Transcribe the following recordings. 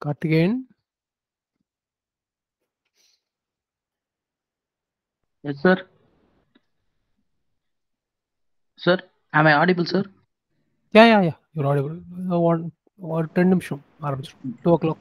cut again Yes, sir. Sir, am I audible, sir? Yeah, yeah, yeah. You're audible. What, what random show? 2 o'clock.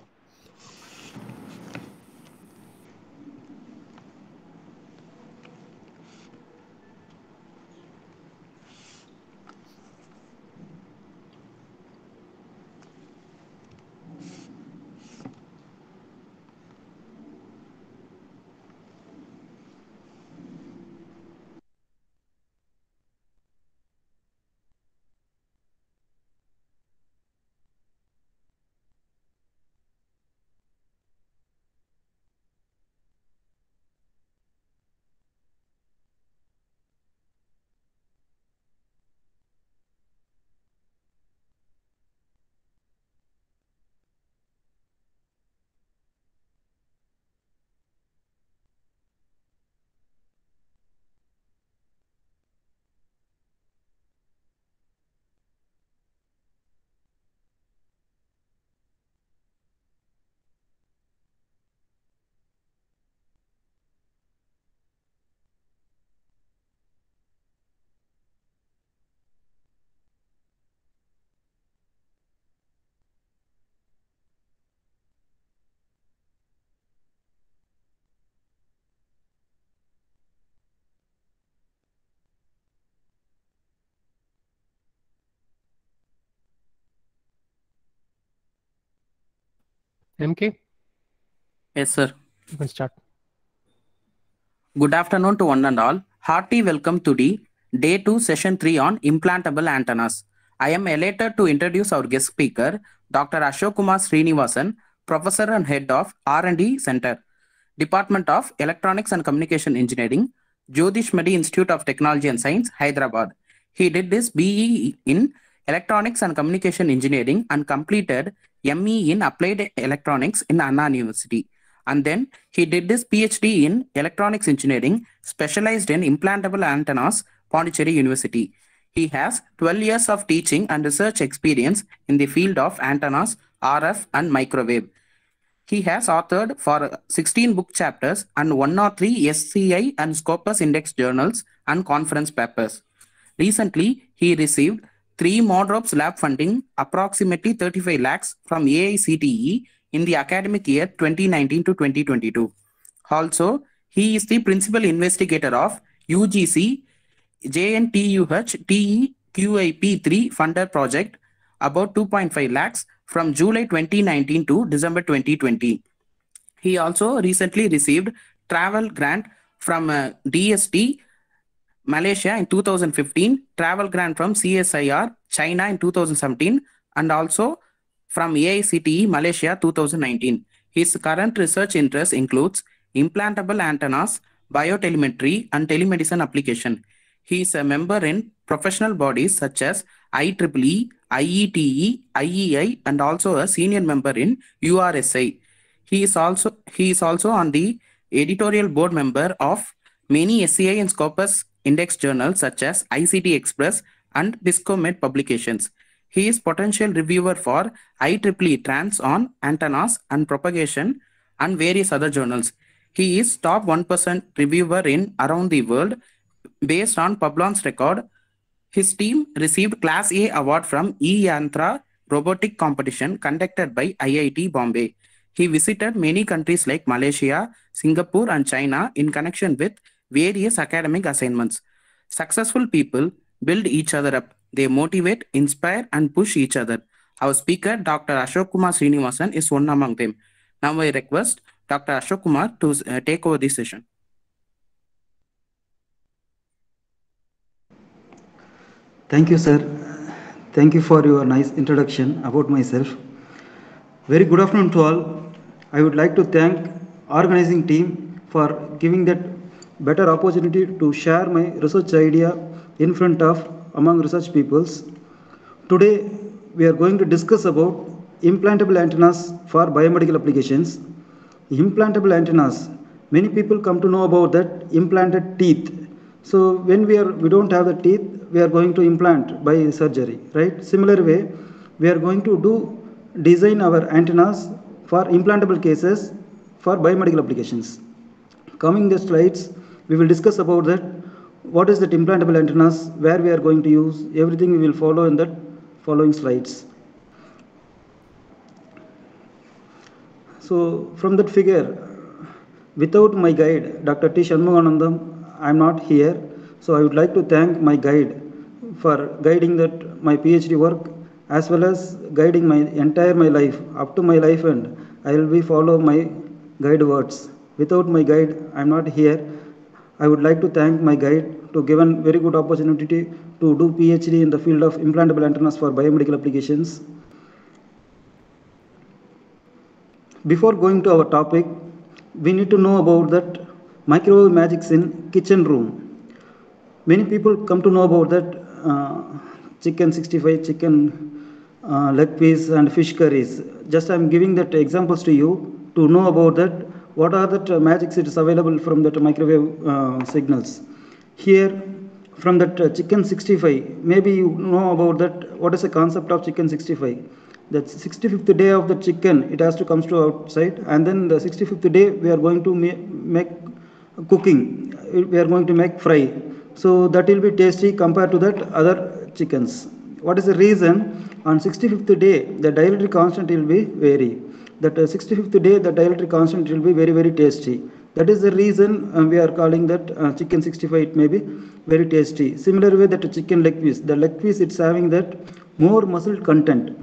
MK? Yes, sir. You can start. Good afternoon to one and all. Hearty welcome to the Day 2, Session 3 on Implantable Antennas. I am elated to introduce our guest speaker, Dr. Ashok Kumar Srinivasan, Professor and Head of R&D Center, Department of Electronics and Communication Engineering, Jyothishmathi Institute of Technology and Science, Hyderabad. He did his BE in Electronics and Communication Engineering and completed ME in Applied Electronics in Anna University. And then he did his PhD in Electronics Engineering, specialized in implantable antennas, Pondicherry University. He has 12 years of teaching and research experience in the field of antennas, RF, and microwave. He has authored for 16 book chapters and 103 SCI and Scopus Index journals and conference papers. Recently, he received three MODROBS lab funding, approximately 35 lakhs from AICTE in the academic year 2019 to 2022. Also, he is the principal investigator of UGC JNTUH TEQIP3 funder project about 2.5 lakhs from July 2019 to December 2020. He also recently received travel grant from uh, DST Malaysia in 2015, travel grant from CSIR China in 2017, and also from AICTE Malaysia 2019. His current research interest includes implantable antennas, biotelemetry, and telemedicine application. He is a member in professional bodies such as IEEE, IETE, IEI, and also a senior member in URSI. He is also he is also on the editorial board member of many SCI and Scopus index journals such as ICT Express and Discomed publications. He is potential reviewer for IEEE Trans on antennas and propagation and various other journals. He is top 1% reviewer in around the world based on Publon's record. His team received Class A award from E-Yantra robotic competition conducted by IIT Bombay. He visited many countries like Malaysia, Singapore, and China in connection with various academic assignments. Successful people build each other up. They motivate, inspire, and push each other. Our speaker, Dr. Ashok Kumar Srinivasan, is one among them. Now I request Dr. Ashok Kumar to uh, take over this session. Thank you, sir. Thank you for your nice introduction about myself. Very good afternoon to all. I would like to thank organizing team for giving that better opportunity to share my research idea in front of among research peoples. Today we are going to discuss about implantable antennas for biomedical applications. Implantable antennas. Many people come to know about that implanted teeth. So when we are we don't have the teeth, we are going to implant by surgery, right? Similar way, we are going to do design our antennas for implantable cases for biomedical applications. Coming the slides, we will discuss about that, what is that implantable antennas, where we are going to use, everything we will follow in the following slides. So from that figure, without my guide, Dr. T. I am not here. So I would like to thank my guide for guiding that my PhD work as well as guiding my entire my life up to my life end. I will be follow my guide words. Without my guide, I am not here. I would like to thank my guide to given very good opportunity to do PhD in the field of implantable antennas for biomedical applications. Before going to our topic, we need to know about that microwave magics in kitchen room. Many people come to know about that uh, chicken 65, chicken uh, leg piece and fish curries. Just I'm giving that examples to you to know about that what are the magics it is available from that microwave uh, signals. Here from that uh, chicken 65, maybe you know about that what is the concept of chicken 65 the 65th day of the chicken it has to comes to outside and then the 65th day we are going to ma- make cooking. We are going to make fry. So that will be tasty compared to that other chickens. What is the reason? On 65th day the dielectric constant will be vary that uh, 65th day the dielectric constant will be very very tasty. That is the reason uh, we are calling that uh, chicken 65 it may be very tasty. Similar way that chicken leg piece the leg piece it's having that more muscle content.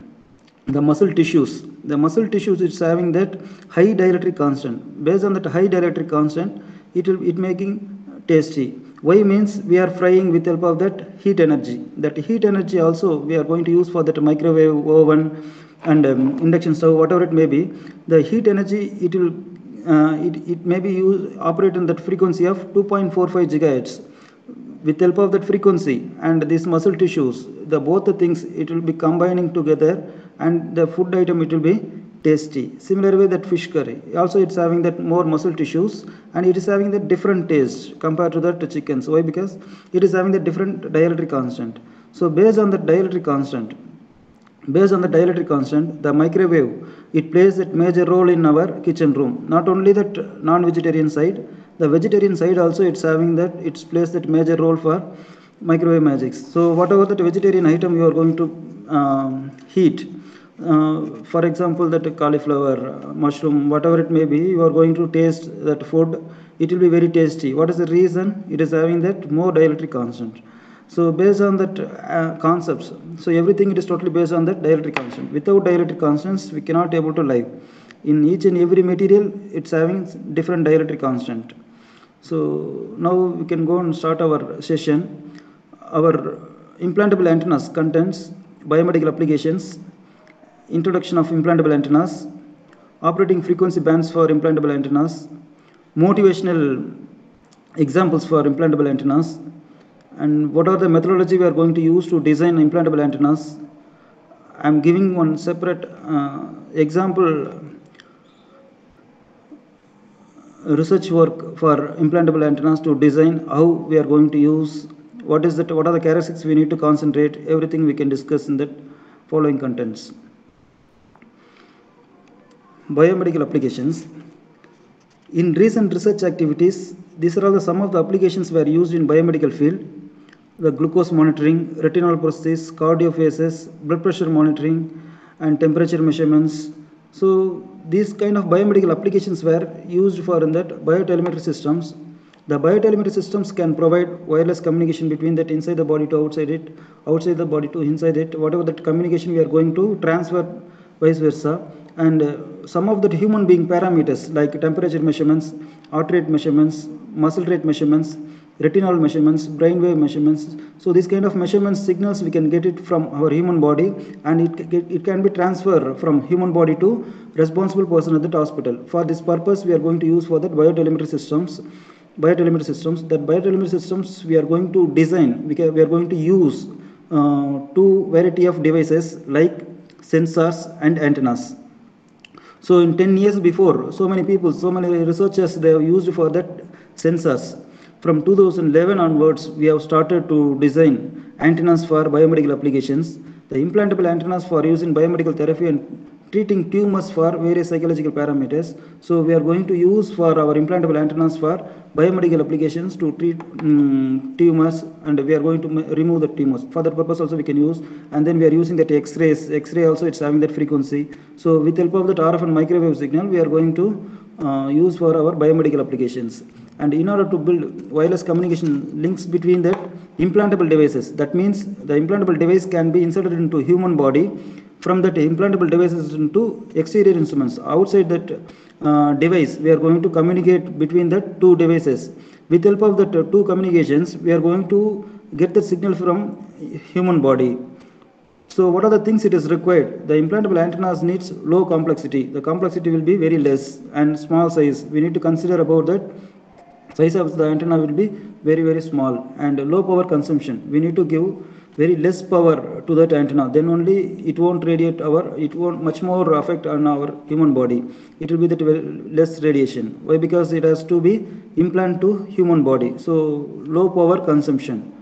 The muscle tissues the muscle tissues it's having that high dielectric constant. Based on that high dielectric constant it will it making tasty. Why means we are frying with help of that heat energy. That heat energy also we are going to use for that microwave oven and um, induction. Stove whatever it may be the heat energy it will uh, it, it may be used operate in that frequency of 2.45 gigahertz. With help of that frequency and these muscle tissues the both the things it will be combining together and the food item it will be tasty. Similar way that fish curry. Also it's having that more muscle tissues and it is having the different taste compared to that chickens why? Because it is having the different dielectric constant. So based on the dielectric constant based on the dielectric constant the microwave it plays that major role in our kitchen room. Not only that non-vegetarian side the vegetarian side also it's having that it's plays that major role for microwave magics. So whatever that vegetarian item you are going to um, heat uh, for example that cauliflower uh, mushroom whatever it may be you are going to taste that food it will be very tasty. What is the reason? It is having that more dielectric constant so based on that uh, concepts so everything it is totally based on that dielectric constant. Without dielectric constants we cannot able to live. In each and every material it's having different dielectric constant. So now we can go and start our session. Our implantable antennas contains biomedical applications introduction of implantable antennas, operating frequency bands for implantable antennas, motivational examples for implantable antennas, and what are the methodology we are going to use to design implantable antennas. I'm giving one separate uh, example research work for implantable antennas to design how we are going to use what is that what are the characteristics we need to concentrate everything we can discuss in the following contents biomedical applications. In recent research activities, these are all the, some of the applications were used in biomedical field. The glucose monitoring, retinal prosthesis, cardiophases, blood pressure monitoring, and temperature measurements. So these kind of biomedical applications were used for in that biotelemetry systems. The biotelemetry systems can provide wireless communication between that inside the body to outside it, outside the body to inside it, whatever that communication we are going to transfer vice versa and uh, some of the human being parameters like temperature measurements, heart rate measurements, muscle rate measurements, retinal measurements, brainwave measurements. So these kind of measurements signals we can get it from our human body and it, it can be transferred from human body to responsible person at the hospital. For this purpose we are going to use for that biotelemetry systems biotelemetry systems that biotelemetry systems we are going to design we, can, we are going to use uh, two variety of devices like sensors and antennas so in 10 years before, so many people, so many researchers, they have used for that sensors. From 2011 onwards, we have started to design antennas for biomedical applications. The implantable antennas for use in biomedical therapy and treating tumors for various psychological parameters. So we are going to use for our implantable antennas for biomedical applications to treat um, tumors and we are going to remove the tumors. For that purpose also we can use and then we are using that X-rays. X-ray also it's having that frequency. So with help of that RF and microwave signal we are going to uh, use for our biomedical applications. And in order to build wireless communication links between that implantable devices, that means the implantable device can be inserted into human body from that implantable devices into exterior instruments. Outside that uh, device, we are going to communicate between the two devices. With help of the two communications, we are going to get the signal from human body. So what are the things it is required? The implantable antennas needs low complexity. The complexity will be very less and small size. We need to consider about that size of the antenna will be very very small and low power consumption. We need to give very less power to that antenna. Then only it won't radiate our it won't much more affect on our human body. It will be that less radiation. Why? Because it has to be implant to human body. So low power consumption.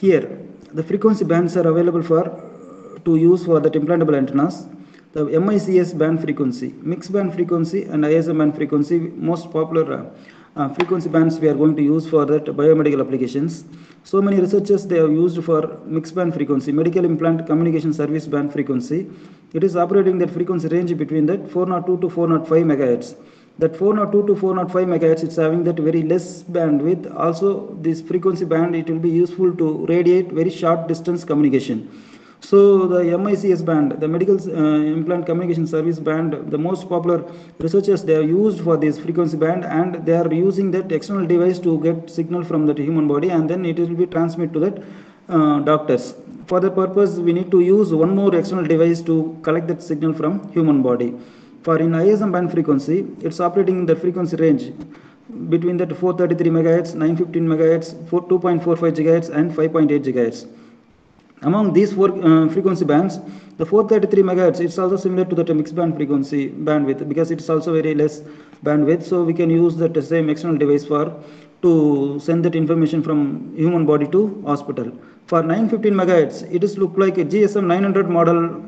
Here the frequency bands are available for to use for that implantable antennas the MICS band frequency MICS band frequency and ISM band frequency most popular uh, uh, frequency bands we are going to use for that biomedical applications. So many researchers they have used for MICS band frequency, medical implant communication service band frequency. It is operating that frequency range between that 402 to 405 megahertz. That 402 to 405 megahertz it's having that very less bandwidth. Also this frequency band it will be useful to radiate very short distance communication. So the MICS band, the medical uh, implant communication service band, the most popular researchers they are used for this frequency band and they are using that external device to get signal from the human body and then it will be transmit to that uh, doctors. For the purpose we need to use one more external device to collect that signal from human body. For in ISM band frequency, it's operating in the frequency range between that 433 megahertz, 915 megahertz, 2.45 gigahertz and 5.8 gigahertz. Among these four uh, frequency bands, the 433 megahertz it's also similar to the MICS band frequency bandwidth because it's also very less bandwidth. So we can use that same external device for to send that information from human body to hospital. For 915 megahertz, it is look like a GSM 900 model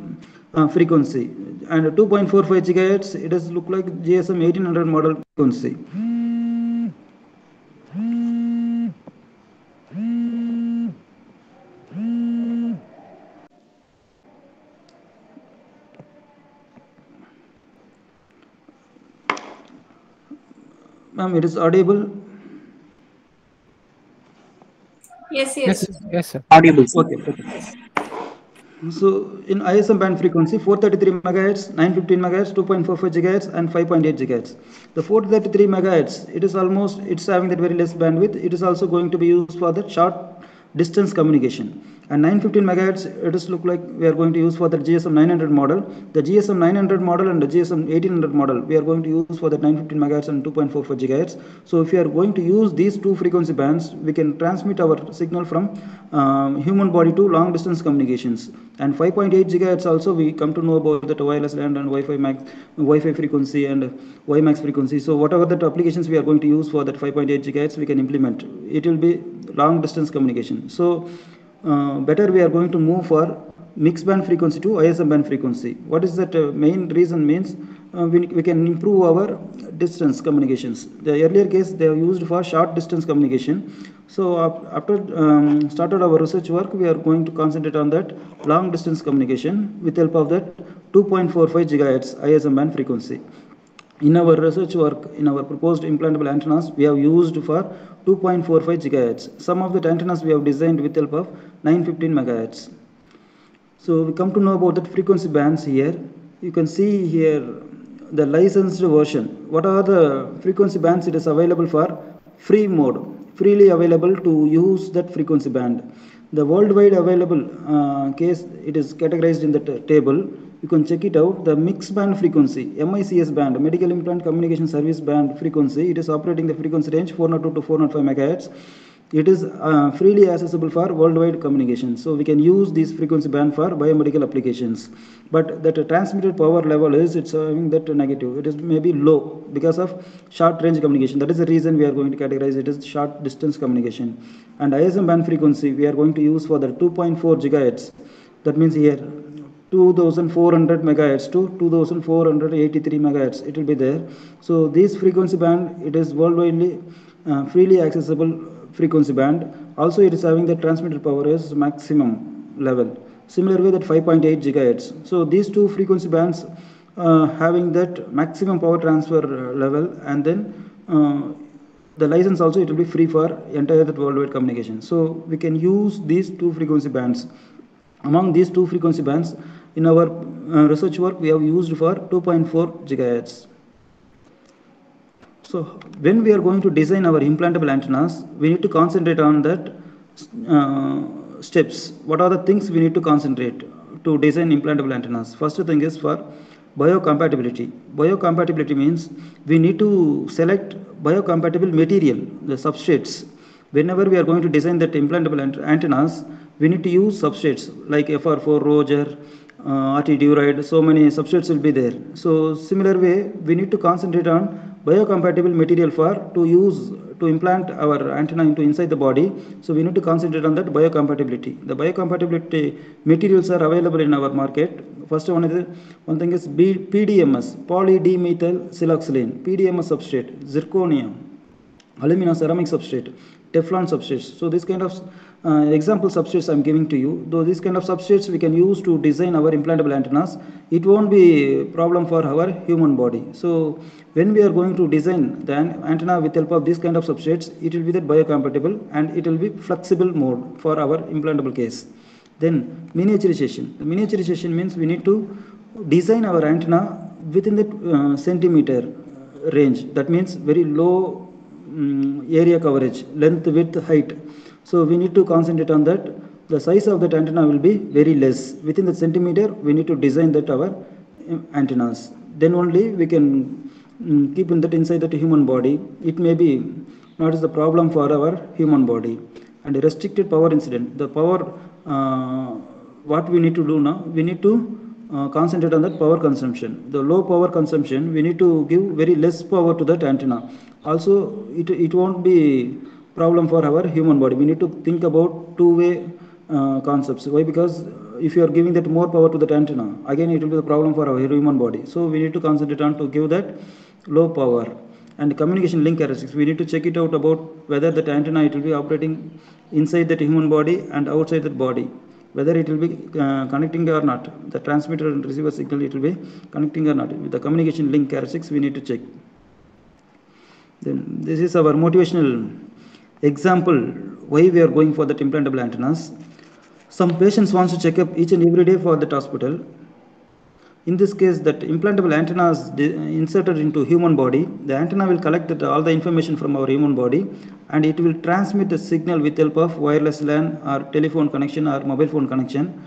uh, frequency, and 2.45 gigahertz, it is look like GSM 1800 model frequency. Ma'am, it is audible. Yes, Yes, yes. yes, yes, sir. Audible. Okay. okay. So in ISM band frequency, 433 megahertz, 915 megahertz, 2.45 gigahertz, and 5.8 gigahertz. The 433 megahertz, it is almost, it's having that very less bandwidth. It is also going to be used for the short distance communication. And 915 megahertz, it is look like we are going to use for the GSM 900 model. The GSM 900 model and the GSM 1800 model, we are going to use for the 915 megahertz and 2.44 gigahertz. So if we are going to use these two frequency bands, we can transmit our signal from um, human body to long distance communications. And 5.8 gigahertz also we come to know about that wireless LAN and Wi-Fi max, Wi-Fi frequency and WiMAX frequency. So whatever that applications we are going to use for that 5.8 gigahertz, we can implement. It will be long distance communication. So uh, better we are going to move for MICS band frequency to ISM band frequency. What is that uh, main reason means uh, we, we can improve our distance communications. The earlier case they are used for short distance communication. So after um, started our research work, we are going to concentrate on that long distance communication with help of that 2.45 gigahertz ISM band frequency. In our research work, in our proposed implantable antennas, we have used for 2.45 gigahertz. Some of the antennas we have designed with help of 915 megahertz. So we come to know about the frequency bands here. You can see here the licensed version. What are the frequency bands it is available for? Free mode, freely available to use that frequency band. The worldwide available uh, case, it is categorized in the table. You can check it out. The MICS band frequency, MICS band, medical implant communication service band frequency, it is operating the frequency range 402 to 405 megahertz it is uh, freely accessible for worldwide communication. So we can use this frequency band for biomedical applications. But that transmitted power level is it's having that negative. It is maybe low because of short range communication. That is the reason we are going to categorize it as short distance communication. And ISM band frequency we are going to use for the 2.4 gigahertz. That means here 2400 megahertz to 2483 megahertz. It will be there. So this frequency band it is worldwide uh, freely accessible frequency band. Also it is having the transmitted power as maximum level. Similar way that 5.8 gigahertz. So these two frequency bands uh, having that maximum power transfer uh, level. And then uh, the license also it will be free for entire worldwide communication. So we can use these two frequency bands. Among these two frequency bands in our uh, research work we have used for 2.4 gigahertz. So when we are going to design our implantable antennas we need to concentrate on that uh, steps. What are the things we need to concentrate to design implantable antennas? First thing is for biocompatibility. Biocompatibility means we need to select biocompatible material the substrates. Whenever we are going to design that implantable ant- antennas we need to use substrates like fr4 roger uh, rt so many substrates will be there. So similar way we need to concentrate on biocompatible material for to use to implant our antenna into inside the body. So we need to concentrate on that biocompatibility. The biocompatibility materials are available in our market. First one is one thing is B, pdms polydimethyl siloxylene pdms substrate zirconium aluminum ceramic substrate teflon substrates so this kind of uh, example substrates i'm giving to you. Though this kind of substrates we can use to design our implantable antennas it won't be a problem for our human body. So when we are going to design the antenna with help of this kind of substrates it will be that biocompatible and it will be flexible mode for our implantable case. Then miniaturization. Miniaturization means we need to design our antenna within the uh, centimeter range. That means very low mm, area coverage length width height so we need to concentrate on that. The size of that antenna will be very less. Within the centimeter we need to design that our uh, antennas. Then only we can mm, keep in that inside that human body. It may be not as the problem for our human body. And restricted power incident. The power uh, what we need to do now we need to uh, concentrate on that power consumption. The low power consumption we need to give very less power to that antenna. Also it, it won't be problem for our human body. We need to think about two way uh, concepts. Why? Because if you are giving that more power to that antenna again it will be the problem for our human body. So we need to concentrate on to give that low power. And communication link characteristics we need to check it out about whether that antenna it will be operating inside that human body and outside that body. Whether it will be uh, connecting or not the transmitter and receiver signal it will be connecting or not. With the communication link characteristics we need to check. Then this is our motivational example why we are going for that implantable antennas. Some patients wants to check up each and every day for that hospital. In this case that implantable antenna is inserted into human body the antenna will collect all the information from our human body and it will transmit the signal with help of wireless LAN or telephone connection or mobile phone connection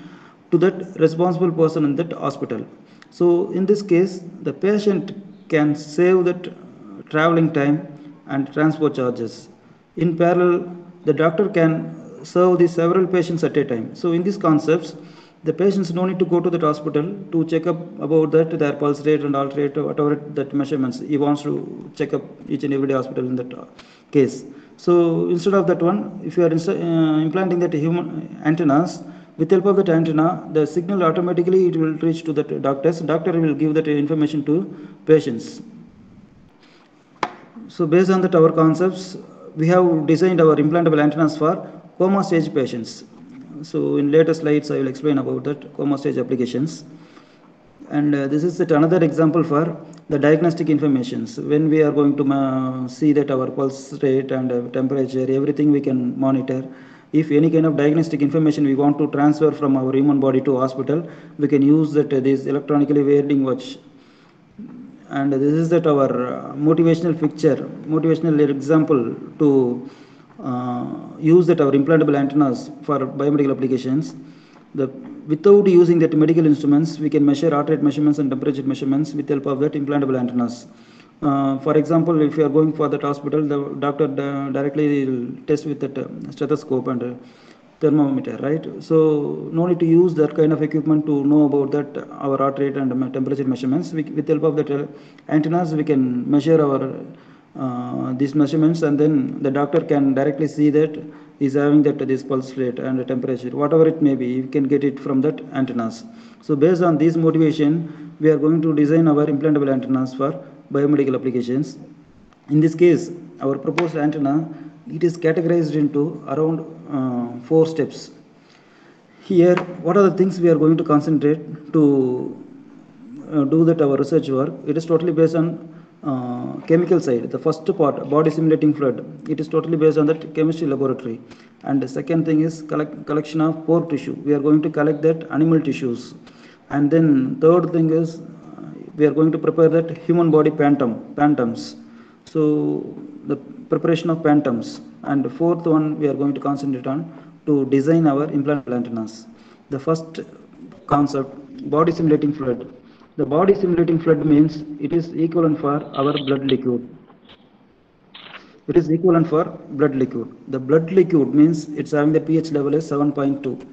to that responsible person in that hospital. So in this case the patient can save that traveling time and transport charges in parallel the doctor can serve the several patients at a time. So in these concepts the patients no need to go to that hospital to check up about that their pulse rate and heart rate whatever that measurements he wants to check up each and every day hospital in that uh, case. So instead of that one if you are uh, implanting that human antennas with help of that antenna the signal automatically it will reach to that doctors. Doctor will give that information to patients. So based on that our concepts we have designed our implantable antennas for coma stage patients. So in later slides i will explain about that coma stage applications. And uh, this is another example for the diagnostic informations. When we are going to uh, see that our pulse rate and uh, temperature everything we can monitor if any kind of diagnostic information we want to transfer from our human body to hospital we can use that uh, this electronically weighing watch and this is that our uh, motivational picture motivational example to uh, use that our implantable antennas for biomedical applications. The without using that medical instruments we can measure heart rate measurements and temperature measurements with help of that implantable antennas. Uh, for example if you are going for that hospital the doctor directly will test with that uh, stethoscope and uh, thermometer right so no need to use that kind of equipment to know about that our heart rate and temperature measurements we, with help of that uh, antennas we can measure our uh, these measurements and then the doctor can directly see that is having that this pulse rate and the temperature, whatever it may be, you can get it from that antennas. So based on this motivation, we are going to design our implantable antennas for biomedical applications. In this case, our proposed antenna, it is categorized into around uh, four steps. Here, what are the things we are going to concentrate to uh, do that our research work? It is totally based on uh, chemical side. The first part, body simulating fluid, it is totally based on that chemistry laboratory. And the second thing is collect, collection of pore tissue. We are going to collect that animal tissues. And then third thing is uh, we are going to prepare that human body phantom, phantoms. So the preparation of phantoms. And fourth one we are going to concentrate on to design our implantable antennas. The first concept, body simulating fluid. The body simulating fluid means it is equivalent for our blood liquid. It is equivalent for blood liquid. The blood liquid means it's having the pH level is 7.2.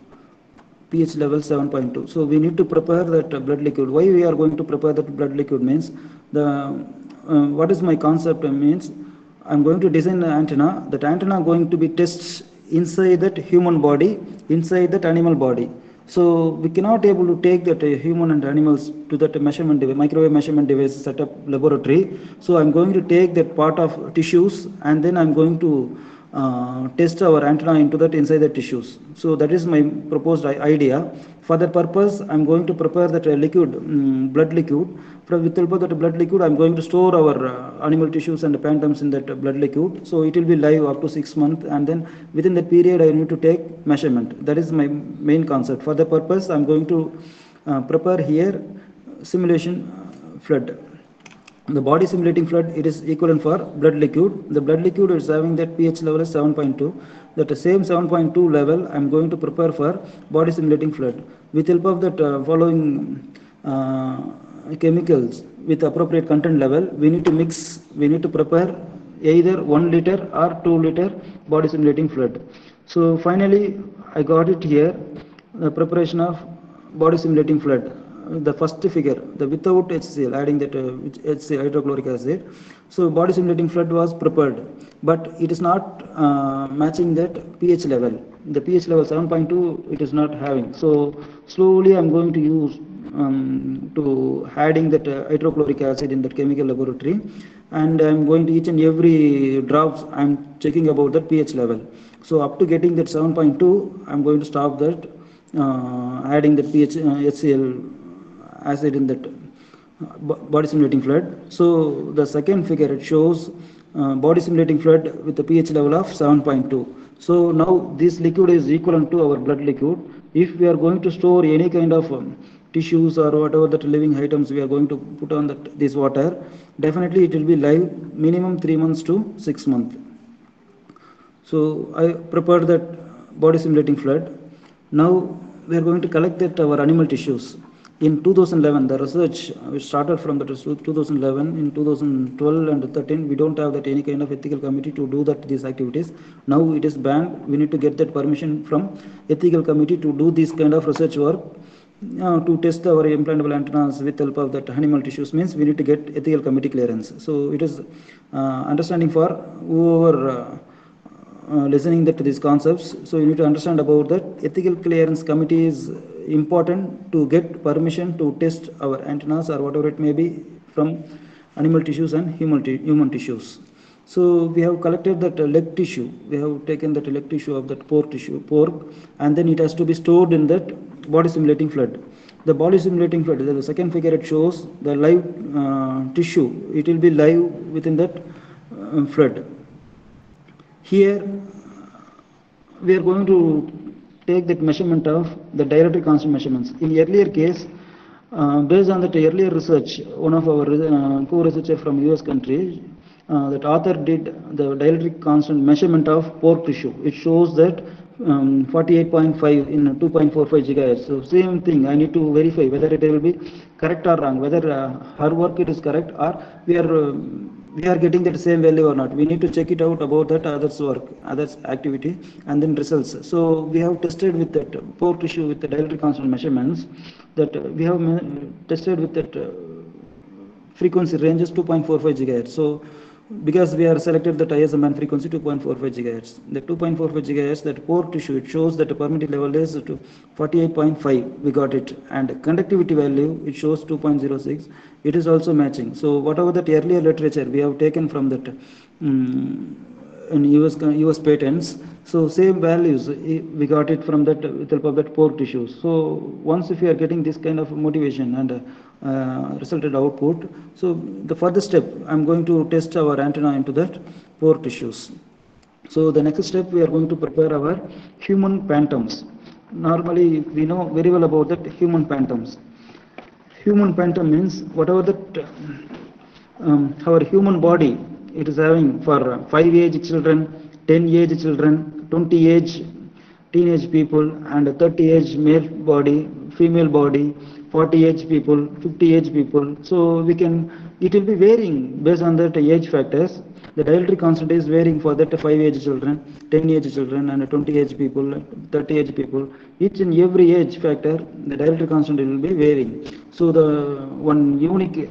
pH level 7.2. So we need to prepare that blood liquid. Why we are going to prepare that blood liquid means the uh, what is my concept means I'm going to design the antenna. That antenna going to be tests inside that human body, inside that animal body. So we cannot able to take that uh, human and animals to that measurement device, microwave measurement device setup laboratory. So I'm going to take that part of tissues and then I'm going to uh, test our antenna into that inside the tissues. So that is my proposed idea. For that purpose, I'm going to prepare that uh, liquid, mm, blood liquid. From with help of that blood liquid, I'm going to store our uh, animal tissues and phantoms in that blood liquid. So it will be live up to six months, and then within that period, I need to take measurement. That is my main concept. For the purpose, I'm going to uh, prepare here simulation uh, flood the body simulating flood it is equivalent for blood liquid. The blood liquid is having that ph level is 7.2 that the same 7.2 level i'm going to prepare for body simulating flood. With help of that uh, following uh, chemicals with appropriate content level we need to mix we need to prepare either 1 liter or 2 liter body simulating fluid so finally i got it here the preparation of body simulating fluid the first figure, the without HCl, adding that uh, HCl hydrochloric acid. So body simulating flood was prepared, but it is not uh, matching that pH level. The pH level 7.2 it is not having. So slowly I'm going to use um, to adding that uh, hydrochloric acid in that chemical laboratory, and I'm going to each and every drops I'm checking about that pH level. So up to getting that 7.2, I'm going to stop that uh, adding the pH uh, HCl acid in that body simulating fluid. So the second figure it shows uh, body simulating fluid with the pH level of 7.2. So now this liquid is equivalent to our blood liquid. If we are going to store any kind of um, tissues or whatever that living items we are going to put on that this water, definitely it will be live minimum three months to six months. So I prepared that body simulating fluid. Now we are going to collect that our animal tissues. In 2011, the research uh, which started from the 2011, in 2012 and 13, we don't have that any kind of ethical committee to do that these activities. Now it is banned. We need to get that permission from ethical committee to do this kind of research work. Uh, to test our implantable antennas with help of that animal tissues means we need to get ethical committee clearance. So it is uh, understanding for whoever uh, uh, listening that to these concepts. So you need to understand about that ethical clearance committee is important to get permission to test our antennas or whatever it may be from animal tissues and human, human tissues. So we have collected that leg tissue. We have taken that leg tissue of that pork tissue, pork, and then it has to be stored in that body simulating fluid. The body simulating fluid, the second figure it shows the live uh, tissue. It will be live within that uh, fluid. Here we are going to take that measurement of the dielectric constant measurements. In earlier case, uh, based on that earlier research, one of our uh, co-researcher from US country, uh, that author did the dielectric constant measurement of pork tissue. It shows that um, 48.5 in 2.45 gigahertz. So same thing, I need to verify whether it will be correct or wrong, whether uh, her work it is correct or we are uh, we are getting that same value or not. We need to check it out about that others work, others activity, and then results. So we have tested with that pork tissue with the dielectric constant measurements. That uh, we have tested with that uh, frequency ranges 2.45 gigahertz. So because we are selected that ISM band frequency 2.45 gigahertz. The 2.45 gigahertz, that pore tissue, it shows that the permitted level is to 48.5. We got it, and conductivity value it shows 2.06. It is also matching. So whatever that earlier literature we have taken from that um, in US US patents. So same values eh, we got it from that with help of that pore tissue. So once if you are getting this kind of motivation and uh, resulted output, so the further step I'm going to test our antenna into that pore tissues. So the next step we are going to prepare our human phantoms. Normally we know very well about that human phantoms. Human phantom means whatever that um, our human body it is having for 5 age children, 10 age children, 20 age teenage people and 30 age male body, female body, 40 age people, 50 age people. So we can, it will be varying based on that age factors. The dielectric constant is varying for that 5 age children, 10 age children and 20 age people, 30 age people. Each and every age factor, the dielectric constant will be varying. So the one unique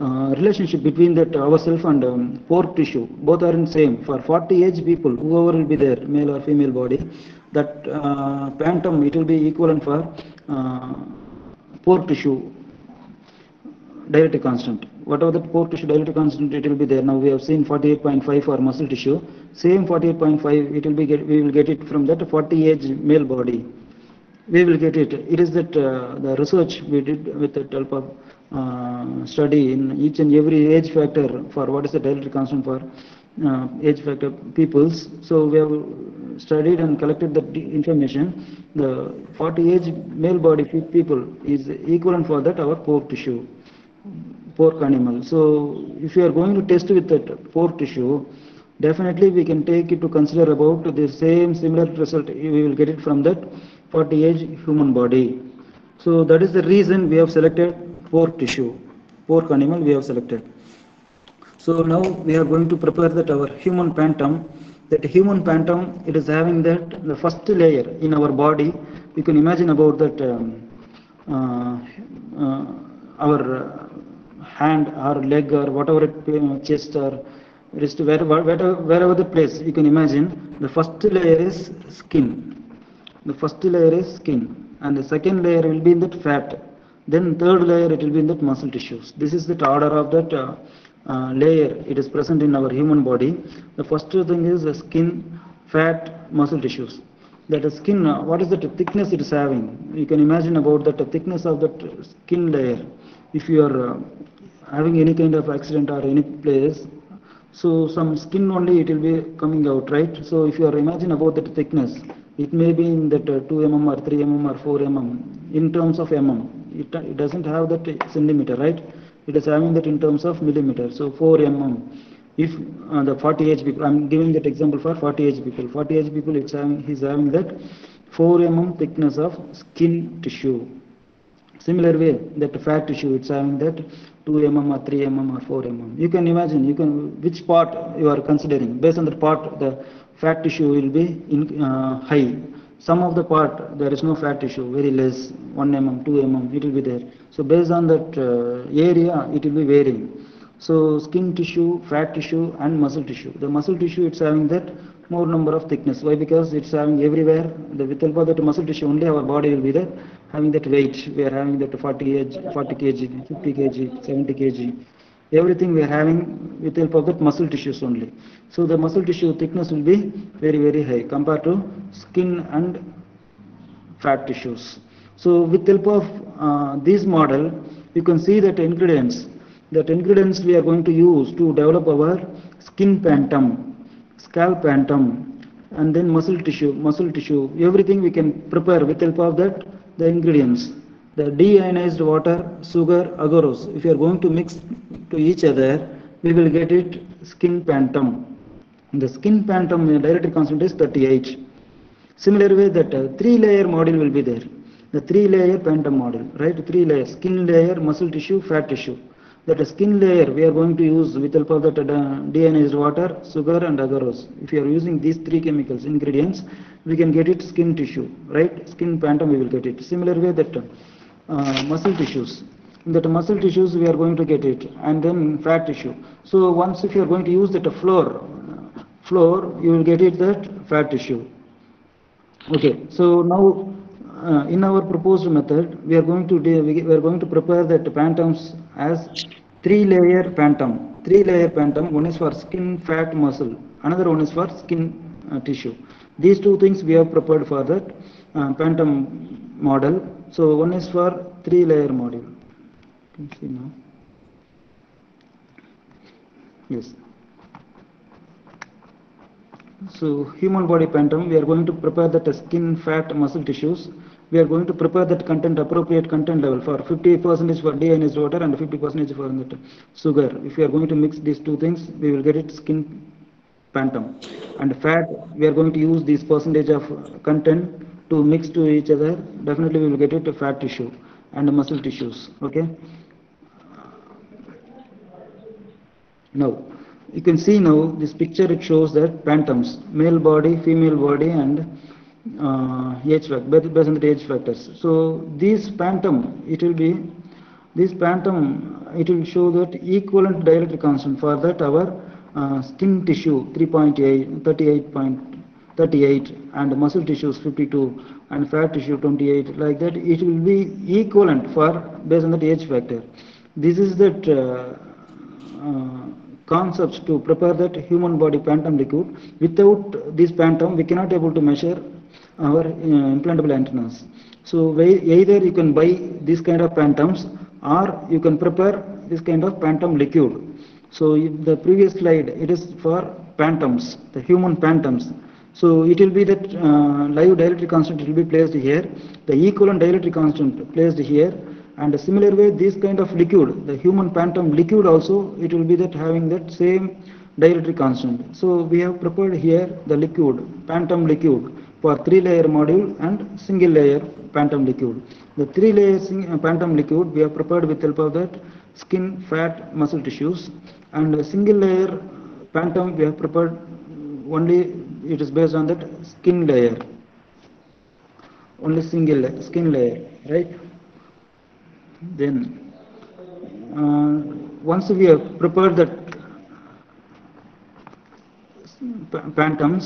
uh, relationship between that ourself and um, pore tissue both are in same for 40 age people whoever will be there male or female body that uh, phantom it will be equivalent for uh, pore tissue dielectric constant. Whatever the pore tissue dielectric constant it will be there. Now we have seen 48.5 for muscle tissue. Same 48.5 it will be get, we will get it from that 40 age male body. We will get it. It is that uh, the research we did with the help of uh, study in each and every age factor for what is the dielectric constant for uh, age factor peoples. So we have studied and collected the information. The 40 age male body people is equivalent for that our pore tissue, pork animal. So if you are going to test with that pore tissue, definitely we can take it to consider about the same similar result. We will get it from that 40 age human body. So that is the reason we have selected pore tissue, pork animal we have selected. So now we are going to prepare that our human phantom. That human phantom, it is having that the first layer in our body. You can imagine about that um, uh, uh, our hand or leg or whatever it, chest or wrist, wherever, wherever, wherever the place you can imagine. The first layer is skin. The first layer is skin, and the second layer will be in that fat then third layer it will be in that muscle tissues. This is the order of that uh, uh, layer it is present in our human body. The first thing is the skin, fat, muscle tissues. That is skin, uh, what is the thickness it is having? You can imagine about that thickness of that skin layer. If you are uh, having any kind of accident or any place, so some skin only it will be coming out, right? So if you are imagine about that thickness, it may be in that uh, 2 mm or 3 mm or 4 mm in terms of mm it, it doesn't have that centimeter, right? It is having that in terms of millimeter. So 4 mm. If uh, the 40 age people, I'm giving that example for 40 age people. 40 age people, it's having, he's having that 4 mm thickness of skin tissue. Similar way, that fat tissue, it's having that 2 mm or 3 mm or 4 mm. You can imagine, you can which part you are considering. Based on that part, the fat tissue will be in, uh, high some of the part there is no fat tissue very less 1 mm 2 mm it will be there. So based on that uh, area it will be varying. So skin tissue fat tissue and muscle tissue. The muscle tissue it's having that more number of thickness. Why? Because it's having everywhere. The with help of that muscle tissue only our body will be there having that weight. We are having that 40 kg 40 kg 50 kg 70 kg everything we are having with help of muscle tissues only. So the muscle tissue thickness will be very very high compared to skin and fat tissues. So with help of uh, this model, you can see that ingredients, that ingredients we are going to use to develop our skin phantom, scalp phantom, and then muscle tissue, muscle tissue, everything we can prepare with help of that, the ingredients the deionized water, sugar, agarose, if you are going to mix to each other, we will get it skin phantom. The skin phantom dielectric constant is 38. Similar way that uh, three layer model will be there. The three layer phantom model, right? Three layer, skin layer, muscle tissue, fat tissue. That skin layer we are going to use with help of that uh, deionized water, sugar and agarose. If you are using these three chemicals, ingredients, we can get it skin tissue, right? Skin phantom we will get it. Similar way that uh, uh, muscle tissues. in that muscle tissues we are going to get it and then fat tissue. So once if you are going to use that floor floor you will get it that fat tissue. Okay so now uh, in our proposed method we are going to we are going to prepare that phantoms as three layer phantom three layer phantom one is for skin fat muscle another one is for skin uh, tissue. These two things we have prepared for that uh, phantom model so one is for three layer module you can see now yes so human body phantom, we are going to prepare that skin, fat, muscle tissues. We are going to prepare that content, appropriate content level for 50 percentage for deionized water and 50 percentage for that sugar. If we are going to mix these two things, we will get it skin phantom. And fat, we are going to use this percentage of content to mix to each other. Definitely we will get it fat tissue and muscle tissues. Okay. Now, you can see now this picture it shows that phantoms, male body, female body and uh, age factor, based on the age factors. So these phantom, it will be, this phantom, it will show that equivalent dielectric constant for that our uh, skin tissue 3.8, 38.38 and muscle tissues 52 and fat tissue 28 like that it will be equivalent for based on the age factor. This is that uh, uh, concepts to prepare that human body phantom liquid. Without this phantom, we cannot able to measure our uh, implantable antennas. So either you can buy this kind of phantoms or you can prepare this kind of phantom liquid. So the previous slide, it is for phantoms, the human phantoms. So it will be that uh, live dielectric constant will be placed here, the equivalent dielectric constant placed here, and a similar way this kind of liquid, the human phantom liquid also, it will be that having that same dielectric constant. So we have prepared here the liquid, phantom liquid for three layer module and single layer phantom liquid. The three layer uh, phantom liquid we have prepared with help of that skin, fat, muscle tissues and single layer phantom we have prepared only it is based on that skin layer. Only single la- skin layer right? Then uh, once we have prepared that p- phantoms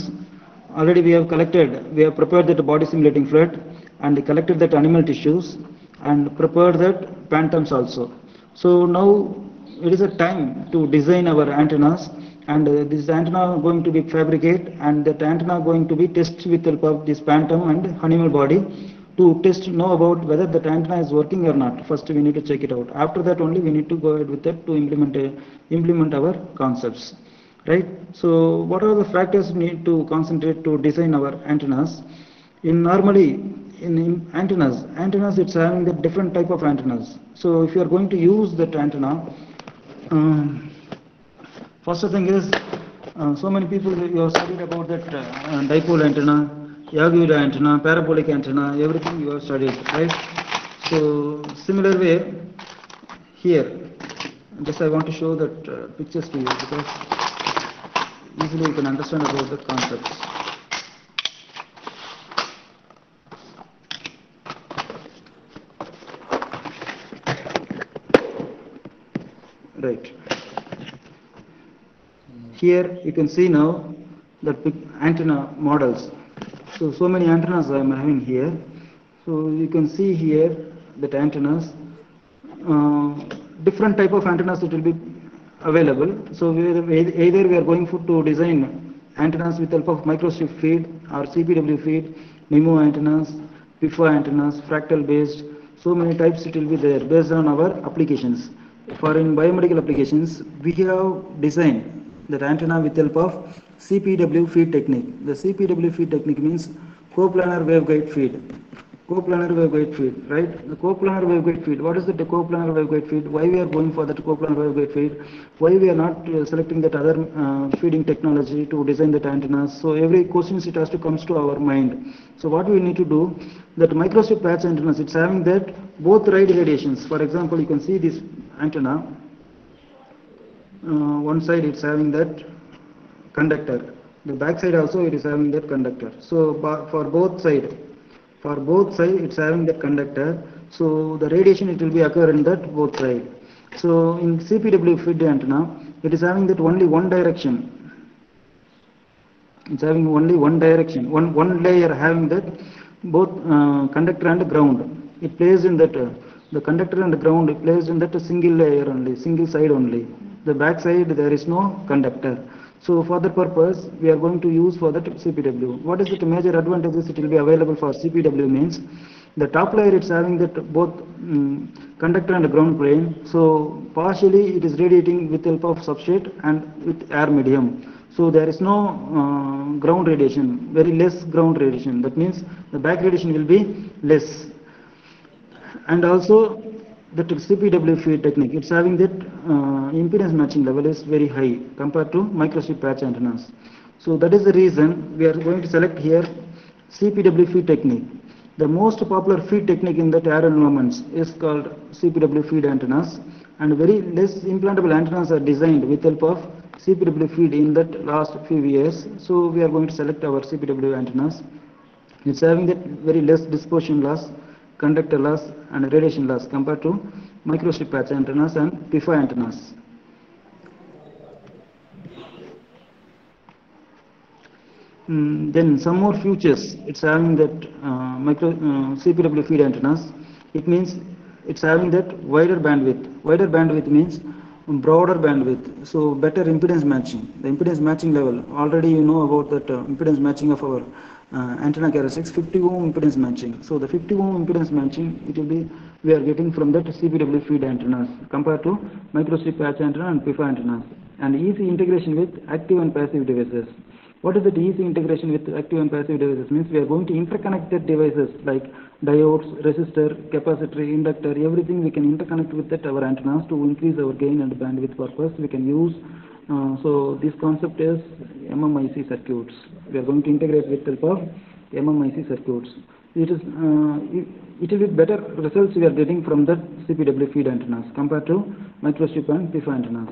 already we have collected we have prepared that body simulating fluid and collected that animal tissues and prepared that phantoms also. So now it is a time to design our antennas and uh, this antenna going to be fabricated and that antenna going to be tested with help of this phantom and animal body to test know about whether that antenna is working or not. First we need to check it out. After that only we need to go ahead with that to implement implement our concepts. Right? So what are the factors we need to concentrate to design our antennas? In normally in, in antennas antennas it's having the different type of antennas. So if you are going to use that antenna um, first thing is uh, so many people you have studied about that uh, dipole antenna Yagi-Uda antenna parabolic antenna everything you have studied right so similar way here just I want to show that uh, pictures to you because easily you can understand about the concepts. Right. Here you can see now the antenna models. So, so many antennas I am having here. So you can see here that antennas, uh, different type of antennas that will be available. So we are, either we are going for to design antennas with help of microstrip feed or CPW feed, MIMO antennas, PIFA antennas, fractal based. So many types it will be there based on our applications. For in biomedical applications, we have designed that antenna with help of CPW feed technique. The CPW feed technique means coplanar waveguide feed. Coplanar waveguide feed, right? The coplanar waveguide feed. What is the coplanar waveguide feed? Why we are going for that coplanar waveguide feed? Why we are not uh, selecting that other uh, feeding technology to design that antennas? So every question it has to comes to our mind. So what we need to do? That microstrip patch antennas, it's having that both right radiations. For example, you can see this antenna. Uh, one side it's having that conductor. The back side also it is having that conductor. So for both side, for both side it's having that conductor. So the radiation it will be occur in that both side. So in CPW feed antenna, it is having that only one direction. It's having only one direction, one one layer having that both uh, conductor and ground. It plays in that uh, the conductor and the ground plays in that single layer only, single side only. The back side there is no conductor. So for that purpose, we are going to use for that CPW. What is the major advantages it will be available for CPW means the top layer it's having that both um, conductor and ground plane. So partially it is radiating with help of substrate and with air medium. So there is no uh, ground radiation, very less ground radiation. That means the back radiation will be less. And also the CPW feed technique, it's having that uh, impedance matching level is very high compared to microstrip patch antennas. So that is the reason we are going to select here CPW feed technique. The most popular feed technique in that air environments is called CPW feed antennas and very less implantable antennas are designed with help of CPW feed in that last few years. So we are going to select our CPW antennas. It's having that very less dispersion loss, conductor loss and radiation loss compared to microstrip patch antennas and PIFA antennas. Mm, then some more features. It's having that uh, micro uh, CPW feed antennas. It means it's having that wider bandwidth. Wider bandwidth means broader bandwidth. So better impedance matching. The impedance matching level. Already you know about that uh, impedance matching of our uh, antenna characteristics. 50 ohm impedance matching. So the 50 ohm impedance matching it will be we are getting from that CPW feed antennas compared to microstrip patch antenna and PIFA antennas. And easy integration with active and passive devices. What is the easy integration with active and passive devices? Means we are going to interconnect the devices like diodes, resistor, capacitor, inductor, everything we can interconnect with that our antennas to increase our gain and bandwidth purpose. We can use. Uh, so this concept is MMIC circuits. We are going to integrate with help of MMIC circuits. It is uh, it, will be better results we are getting from the CPW feed antennas compared to microstrip and PIFA antennas.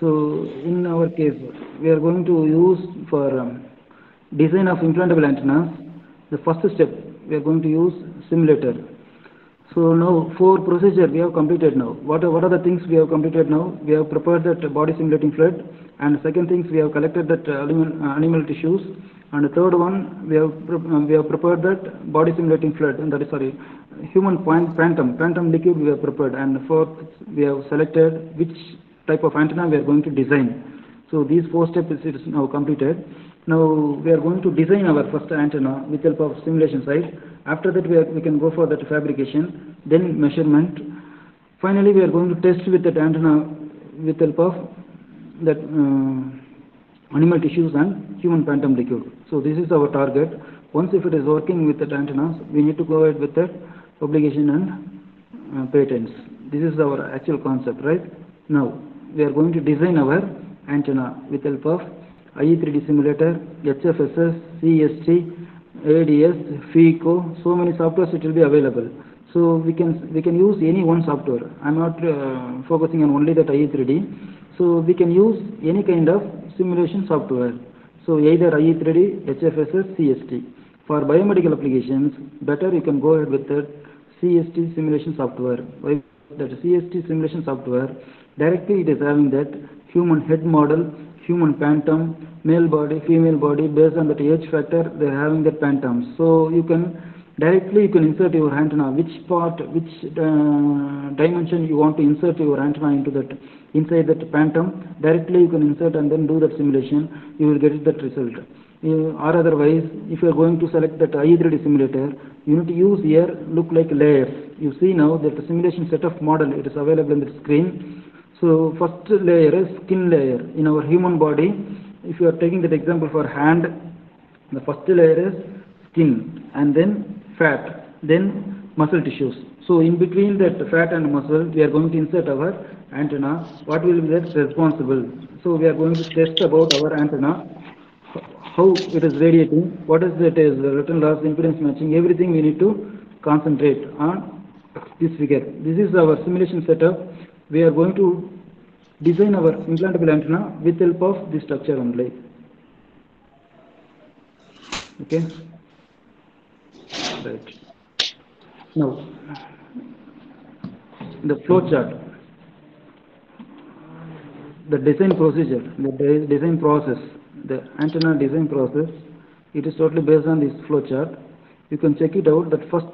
So in our case, we are going to use for um, design of implantable antennas. The first step, we are going to use simulator. So now four procedure we have completed now. What are, what are the things we have completed now? We have prepared that body simulating fluid and second things we have collected that animal, tissues and the third one we have we have prepared that body simulating fluid and that is sorry human phantom phantom liquid we have prepared and fourth we have selected which type of antenna we are going to design. So these four steps is now completed. Now we are going to design our first antenna with the help of simulation side. After that we, are, we can go for that fabrication, then measurement. Finally we are going to test with that antenna with the help of that uh, animal tissues and human phantom liquid. So this is our target. Once if it is working with that antenna, we need to go ahead with that publication and uh, patents. This is our actual concept, right? Now we are going to design our antenna with the help of IE3D simulator, HFSS, CST, ADS, FEKO, so many softwares it will be available. So we can we can use any one software. I'm not uh, focusing on only that IE3D. So we can use any kind of simulation software. So either IE3D, HFSS, CST. For biomedical applications, better you can go ahead with the CST simulation software. That CST simulation software directly it is having that human head model, human phantom, male body, female body, based on that age factor, they are having that phantom. So you can directly you can insert your antenna, which part, which uh, dimension you want to insert your antenna into that, inside that phantom, directly you can insert and then do that simulation, you will get that result. Uh, or otherwise, if you are going to select that IE3D simulator, you need to use here look like layers. You see now that the simulation set of model, it is available in the screen. So first layer is skin layer. In our human body, if you are taking that example for hand, the first layer is skin and then fat, then muscle tissues. So in between that fat and muscle, we are going to insert our antenna. What will be that responsible? So we are going to test about our antenna, how it is radiating, what is it is return loss, impedance matching, everything we need to concentrate on this figure. This is our simulation setup. We are going to design our implantable antenna with help of this structure only. Okay. Right. Now, the flow chart, the design procedure, the de- design process, the antenna design process, it is totally based on this flow chart. You can check it out. That first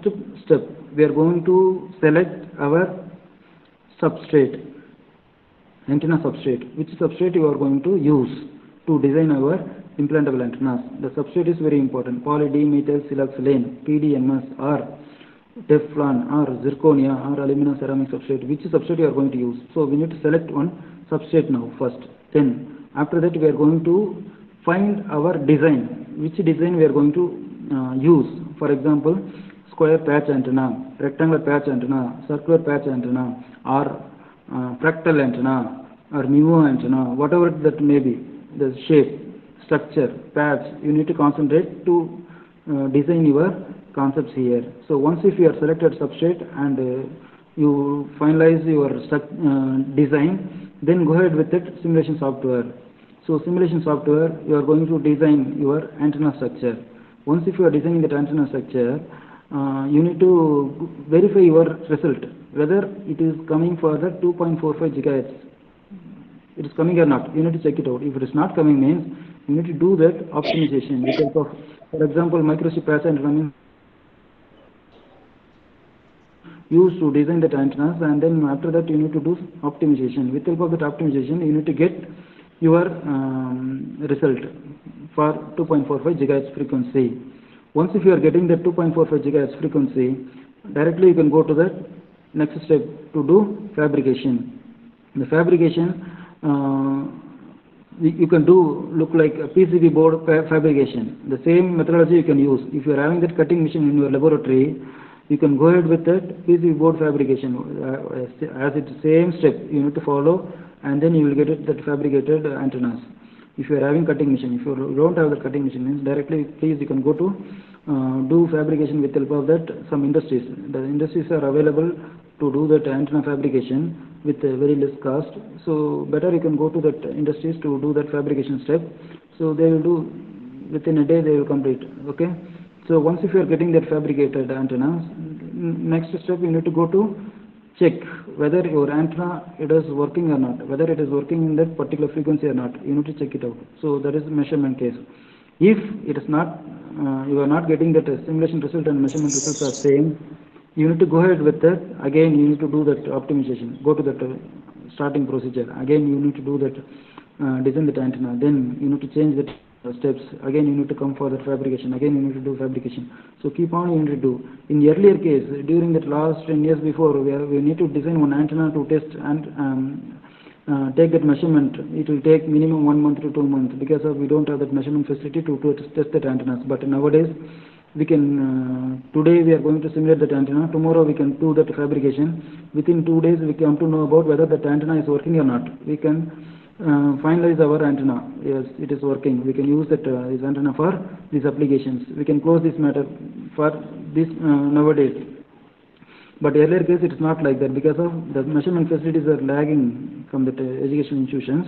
step, we are going to select our substrate, antenna substrate. Which substrate you are going to use to design our implantable antennas. The substrate is very important. Poly D methyl siloxane, PDMS or Teflon or zirconia or aluminum ceramic substrate. Which substrate you are going to use? So we need to select one substrate now first. Then after that we are going to find our design. Which design we are going to uh, use? For example, square patch antenna, rectangular patch antenna, circular patch antenna, or uh, fractal antenna, or MIMO antenna, whatever that may be, the shape, structure, patch, you need to concentrate to uh, design your concepts here. So once if you are selected substrate and uh, you finalize your uh, design, then go ahead with that simulation software. So simulation software, you are going to design your antenna structure. Once if you are designing the antenna structure, uh, you need to verify your result, whether it is coming for the 2.45 gigahertz. It is coming or not. You need to check it out. If it is not coming means, you need to do that optimization help of, for example, microstrip patch antenna means used to design the antennas and then after that you need to do optimization. With help of that optimization you need to get your um, result for 2.45 gigahertz frequency. Once if you are getting the 2.45 gigahertz frequency, directly you can go to the next step to do fabrication. The fabrication uh, you can do look like a PCB board fa- fabrication. The same methodology you can use. If you are having that cutting machine in your laboratory, you can go ahead with that PCB board fabrication uh, as it's same step you need to follow and then you will get it that fabricated antennas. If you are having cutting machine, if you don't have the cutting machine, means directly please you can go to uh, do fabrication with help of that some industries. The industries are available to do that antenna fabrication with very less cost. So better you can go to that industries to do that fabrication step. So they will do within a day they will complete. Okay. So once if you are getting that fabricated antenna, next step you need to go to check whether your antenna it is working or not, whether it is working in that particular frequency or not. You need to check it out. So that is the measurement case. If it is not, uh, you are not getting that simulation result and measurement results are same, you need to go ahead with that. Again, you need to do that optimization. Go to that uh, starting procedure. Again, you need to do that, uh, design that antenna. Then you need to change that steps. Again, you need to come for that fabrication. Again, you need to do fabrication. So keep on you need to do. In the earlier case, during that last 10 years before, we, we need to design one antenna to test and um, uh, take that measurement. It will take minimum one month to two months because we don't have that measurement facility to, to test that antennas. But nowadays, we can uh, today we are going to simulate that antenna. Tomorrow we can do that fabrication. Within two days, we come to know about whether that antenna is working or not. We can finalize our antenna. Yes, it is working. We can use that uh, this antenna for these applications. We can close this matter for this uh, nowadays. But earlier case it is not like that because of the measurement facilities are lagging from the education institutions.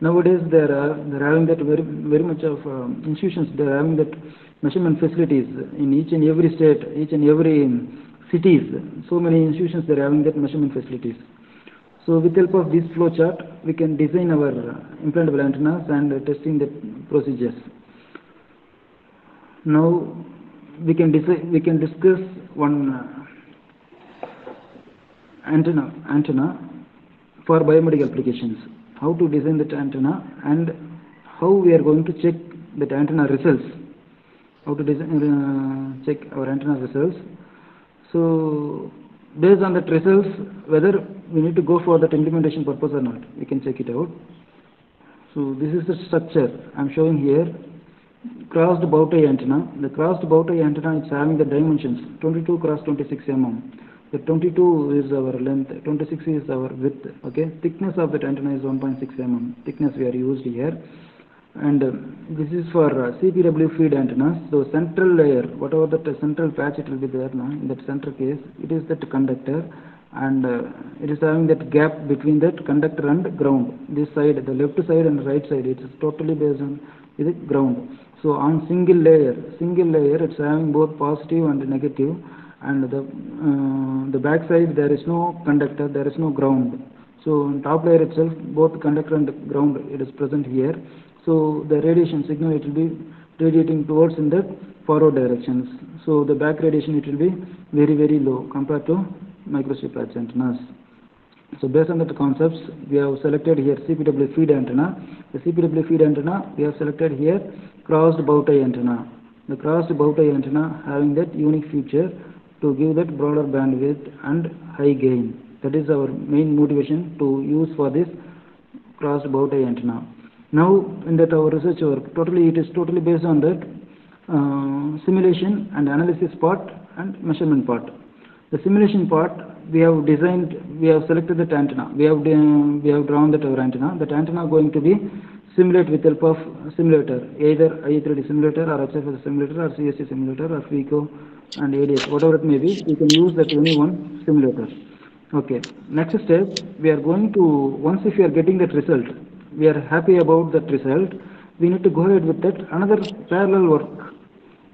Nowadays they are they are having that very very much of um, institutions they are having that measurement facilities in each and every state, each and every cities. So many institutions they are having that measurement facilities. So with help of this flow chart, we can design our implantable antennas and testing the procedures. Now we can we can discuss one uh, antenna antenna for biomedical applications. How to design that antenna and how we are going to check that antenna results. How to design, uh, check our antenna results. So based on that results, whether we need to go for that implementation purpose or not, we can check it out. So this is the structure I'm showing here. Crossed bow tie antenna. The crossed bow tie antenna is having the dimensions 22 cross 26 mm. The 22 is our length, 26 is our width. Okay, thickness of that antenna is 1.6 mm. Thickness we are used here. And uh, this is for uh, CPW feed antennas. So central layer, whatever that uh, central patch it will be there now, in that center case, it is that conductor and uh, it is having that gap between that conductor and ground. This side, the left side and right side, it is totally based on the ground. So on single layer, single layer, it's having both positive and negative and the, uh, the back side there is no conductor, there is no ground. So in top layer itself, both conductor and ground it is present here. So the radiation signal it will be radiating towards in the forward directions. So the back radiation it will be very very low compared to microstrip patch antennas. So based on that concepts, we have selected here CPW feed antenna. The CPW feed antenna, we have selected here crossed bow tie antenna. The crossed bow tie antenna having that unique feature to give that broader bandwidth and high gain. That is our main motivation to use for this crossed bow tie antenna. Now in that our research work, totally it is totally based on that uh, simulation and analysis part and measurement part. The simulation part we have designed, we have selected that antenna. We have uh, we have drawn that our antenna. That antenna going to be simulate with help of simulator, either IE3D simulator or HFS simulator or CSC simulator or FEKO and ADS, whatever it may be. You can use that any one simulator. Okay. Next step, we are going to once if you are getting that result, we are happy about that result. We need to go ahead with that. Another parallel work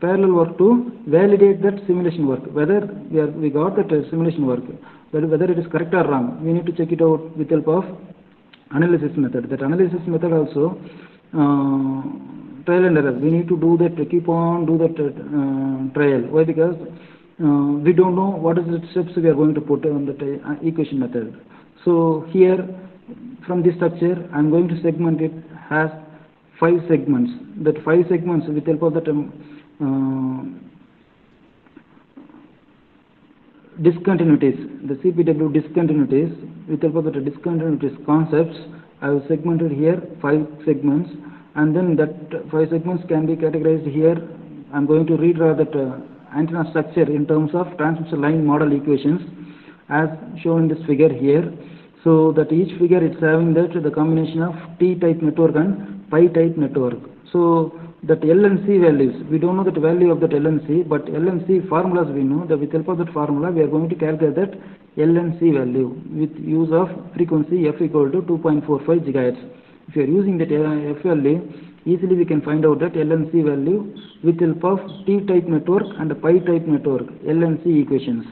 parallel work to validate that simulation work whether we, are, we got that uh, simulation work whether, it is correct or wrong. We need to check it out with help of analysis method. That analysis method also uh, trial and error. We need to do that keep on do that uh, trial. Why? Because uh, we don't know what is the steps we are going to put on the uh, equation method. So here from this structure i'm going to segment it as five segments that five segments with help of that um, uh, discontinuities, the CPW discontinuities, with help of the discontinuities concepts, I have segmented here five segments, and then that five segments can be categorized here. I'm going to redraw that uh, antenna structure in terms of transmission line model equations, as shown in this figure here. So that each figure is having that the combination of T-type network and pi-type network. So that L and C values, we don't know the value of that L and C, but L and C formulas we know that with help of that formula we are going to calculate that L and C value with use of frequency f equal to 2.45 gigahertz. If you are using that FLA, easily we can find out that L and C value with help of T-type network and pi-type network, L and C equations.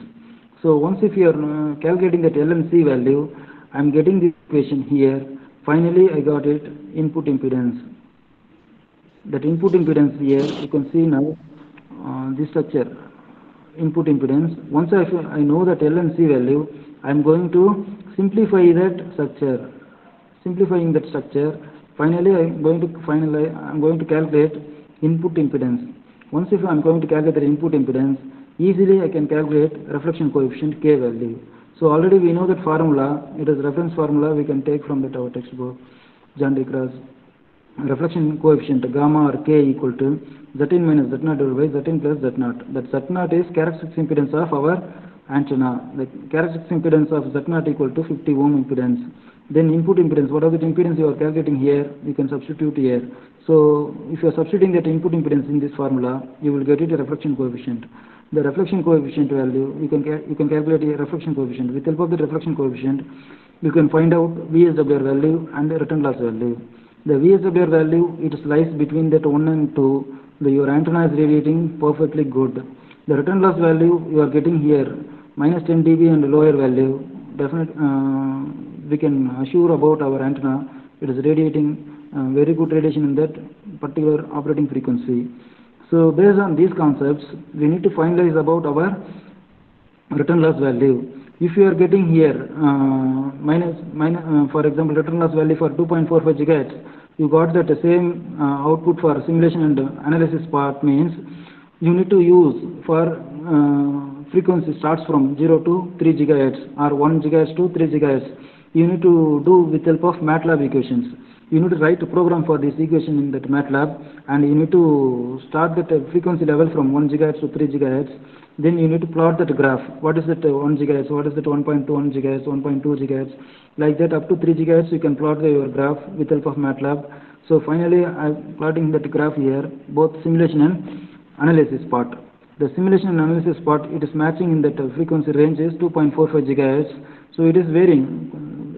So once if you are uh, calculating that L and C value, I am getting the equation here. Finally, I got it. Input impedance. That input impedance here you can see now uh, this structure input impedance. Once I, I know that L and C value I am going to simplify that structure. Simplifying that structure. Finally I am going to finally I am going to calculate input impedance. Once if I am going to calculate the input impedance easily I can calculate reflection coefficient K value so already we know that formula it is reference formula we can take from that our textbook John D. Reflection coefficient gamma or k equal to z minus z naught divided by z plus z naught. That z naught is characteristic impedance of our antenna. The characteristic impedance of z naught equal to 50 ohm impedance. Then input impedance, whatever the impedance you are calculating here, you can substitute here. So if you are substituting that input impedance in this formula, you will get it a reflection coefficient. The reflection coefficient value, you can you can calculate a reflection coefficient. With help of the reflection coefficient, you can find out VSWR value and the return loss value. The VSWR value, it lies between that 1 and 2. The, your antenna is radiating perfectly good. The return loss value you are getting here, minus 10 dB and lower value, definitely uh, we can assure about our antenna. It is radiating uh, very good radiation in that particular operating frequency. So based on these concepts, we need to finalize about our return loss value. If you are getting here uh, minus, minus uh, for example, return loss value for 2.45 gigahertz, you got that same uh, output for simulation and analysis part means you need to use for uh, frequency starts from 0 to 3 gigahertz or 1 gigahertz to 3 gigahertz. You need to do with help of MATLAB equations. You need to write a program for this equation in that MATLAB and you need to start that frequency level from 1 gigahertz to 3 gigahertz then you need to plot that graph. What is it uh, 1 gigahertz? What is it 1.21 gigahertz? 1.2 gigahertz? Like that up to 3 gigahertz you can plot the, your graph with help of MATLAB. So finally I'm plotting that graph here, both simulation and analysis part. The simulation and analysis part, it is matching in that uh, frequency range is 2.45 gigahertz. So it is varying,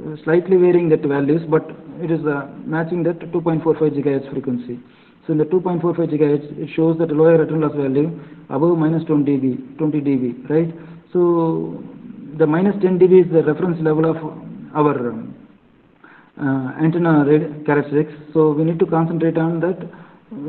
uh, slightly varying that values, but it is matching that 2.45 gigahertz frequency. So in the 2.45 gigahertz, it shows that lower return loss value above minus 20 dB, 20 dB, right? So the minus 10 dB is the reference level of our uh, antenna characteristics. So we need to concentrate on that.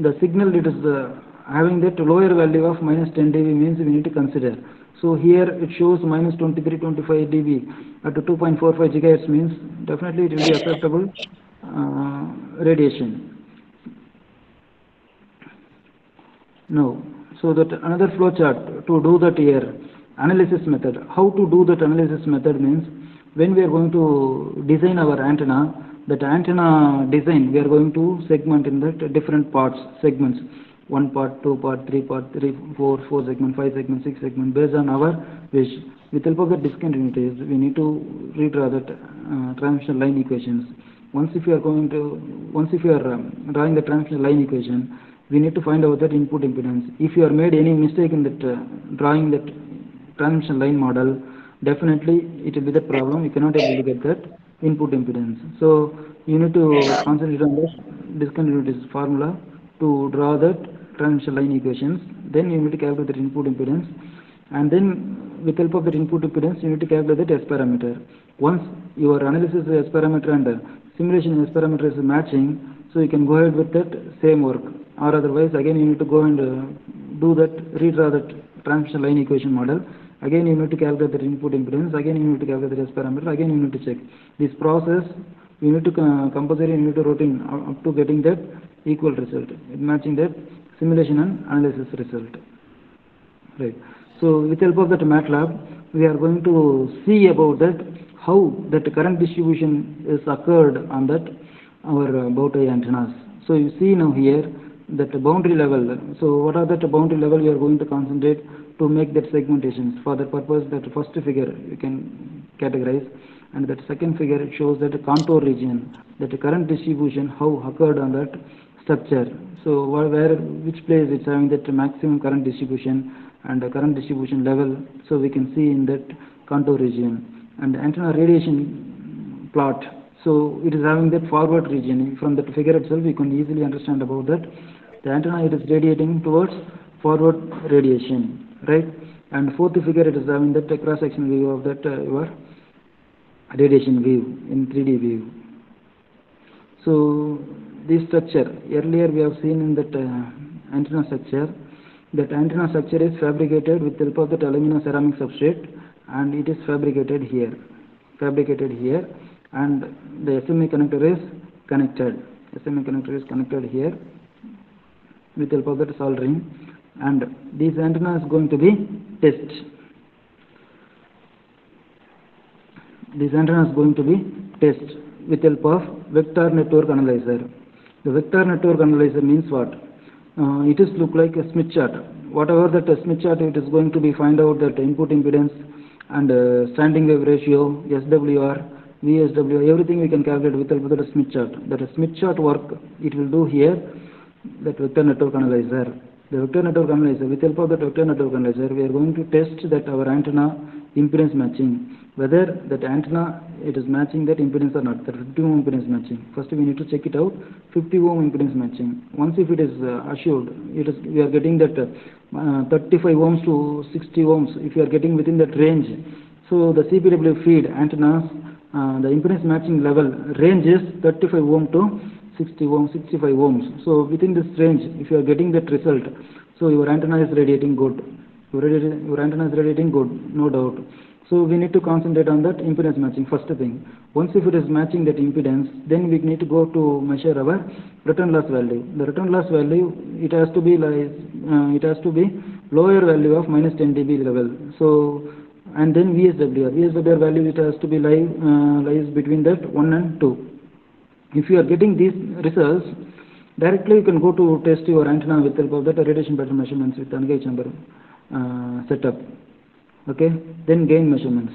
The signal it is uh, having that lower value of minus 10 dB means we need to consider. So here it shows minus 23, 25 dB at 2.45 gigahertz means definitely it will be acceptable radiation. No. So that another flow chart to do that here analysis method. How to do that analysis method means when we are going to design our antenna, that antenna design we are going to segment in that different parts, segments. One part, two part, three part, three, four, four segment, five segment, six segment, based on our wish. With help of the discontinuities, we need to redraw that uh, transmission line equations. Once if you are going to, once if you are um, drawing the transmission line equation, we need to find out that input impedance. If you are made any mistake in that uh, drawing that transmission line model, definitely it will be the problem. You cannot able to get that input impedance. So you need to concentrate on the discontinuities formula to draw that transmission line equations. Then you need to calculate the input impedance, and then with help of that input impedance, you need to calculate the S parameter. Once your analysis S parameter and uh, simulation S parameter is matching, so you can go ahead with that same work. Or otherwise, again you need to go and uh, do that, redraw that transmission line equation model. Again you need to calculate the input impedance. Again you need to calculate the S parameter. Again you need to check. This process you need to uh, compulsory, you need to routine up to getting that equal result, matching that simulation and analysis result. Right. So with help of that MATLAB, we are going to see about that how that current distribution is occurred on that our uh, bow tie antennas. So you see now here that boundary level. So what are that boundary level we are going to concentrate to make that segmentations. For that purpose, that first figure you can categorize, and that second figure shows that contour region, that current distribution how occurred on that structure. So where, where which place it's having that maximum current distribution and the current distribution level. So we can see in that contour region and antenna radiation plot. So it is having that forward region. From that figure itself, you can easily understand about that. The antenna it is radiating towards forward radiation, right? And fourth figure it is having that cross section view of that uh, your radiation view in 3D view. So this structure earlier we have seen in that uh, antenna structure that antenna structure is fabricated with help of that aluminum ceramic substrate and it is fabricated here. Fabricated here and the SMA connector is connected. SMA connector is connected here with help of that soldering and this antenna is going to be test. This antenna is going to be test with help of vector network analyzer. The vector network analyzer means what it is look like a Smith chart. Whatever that uh, Smith chart it is going to be find out that input impedance and uh, standing wave ratio SWR VSWR everything we can calculate with help of the Smith chart. That Smith chart work it will do here that vector network analyzer. The vector network analyzer with help of that vector network analyzer we are going to test that our antenna impedance matching whether that antenna it is matching that impedance or not. That 50 ohm impedance matching. First we need to check it out. 50 ohm impedance matching. Once if it is uh, assured it is we are getting that uh, 35 ohms to 60 ohms if you are getting within that range. So the CPW feed antennas uh, the impedance matching level range is 35 ohm to 60 ohm 65 ohms. So within this range if you are getting that result so your antenna is radiating good. Your, your antenna is radiating good no doubt so we need to concentrate on that impedance matching first thing. Once if it is matching that impedance then we need to go to measure our return loss value. The return loss value it has to be like uh, it has to be lower value of minus 10 dB level. So and then VSWR VSWR value it has to be live uh, lies between that 1 and 2 if you are getting these results directly you can go to test your antenna with help of that radiation pattern measurements with anechoic chamber uh, setup okay then gain measurements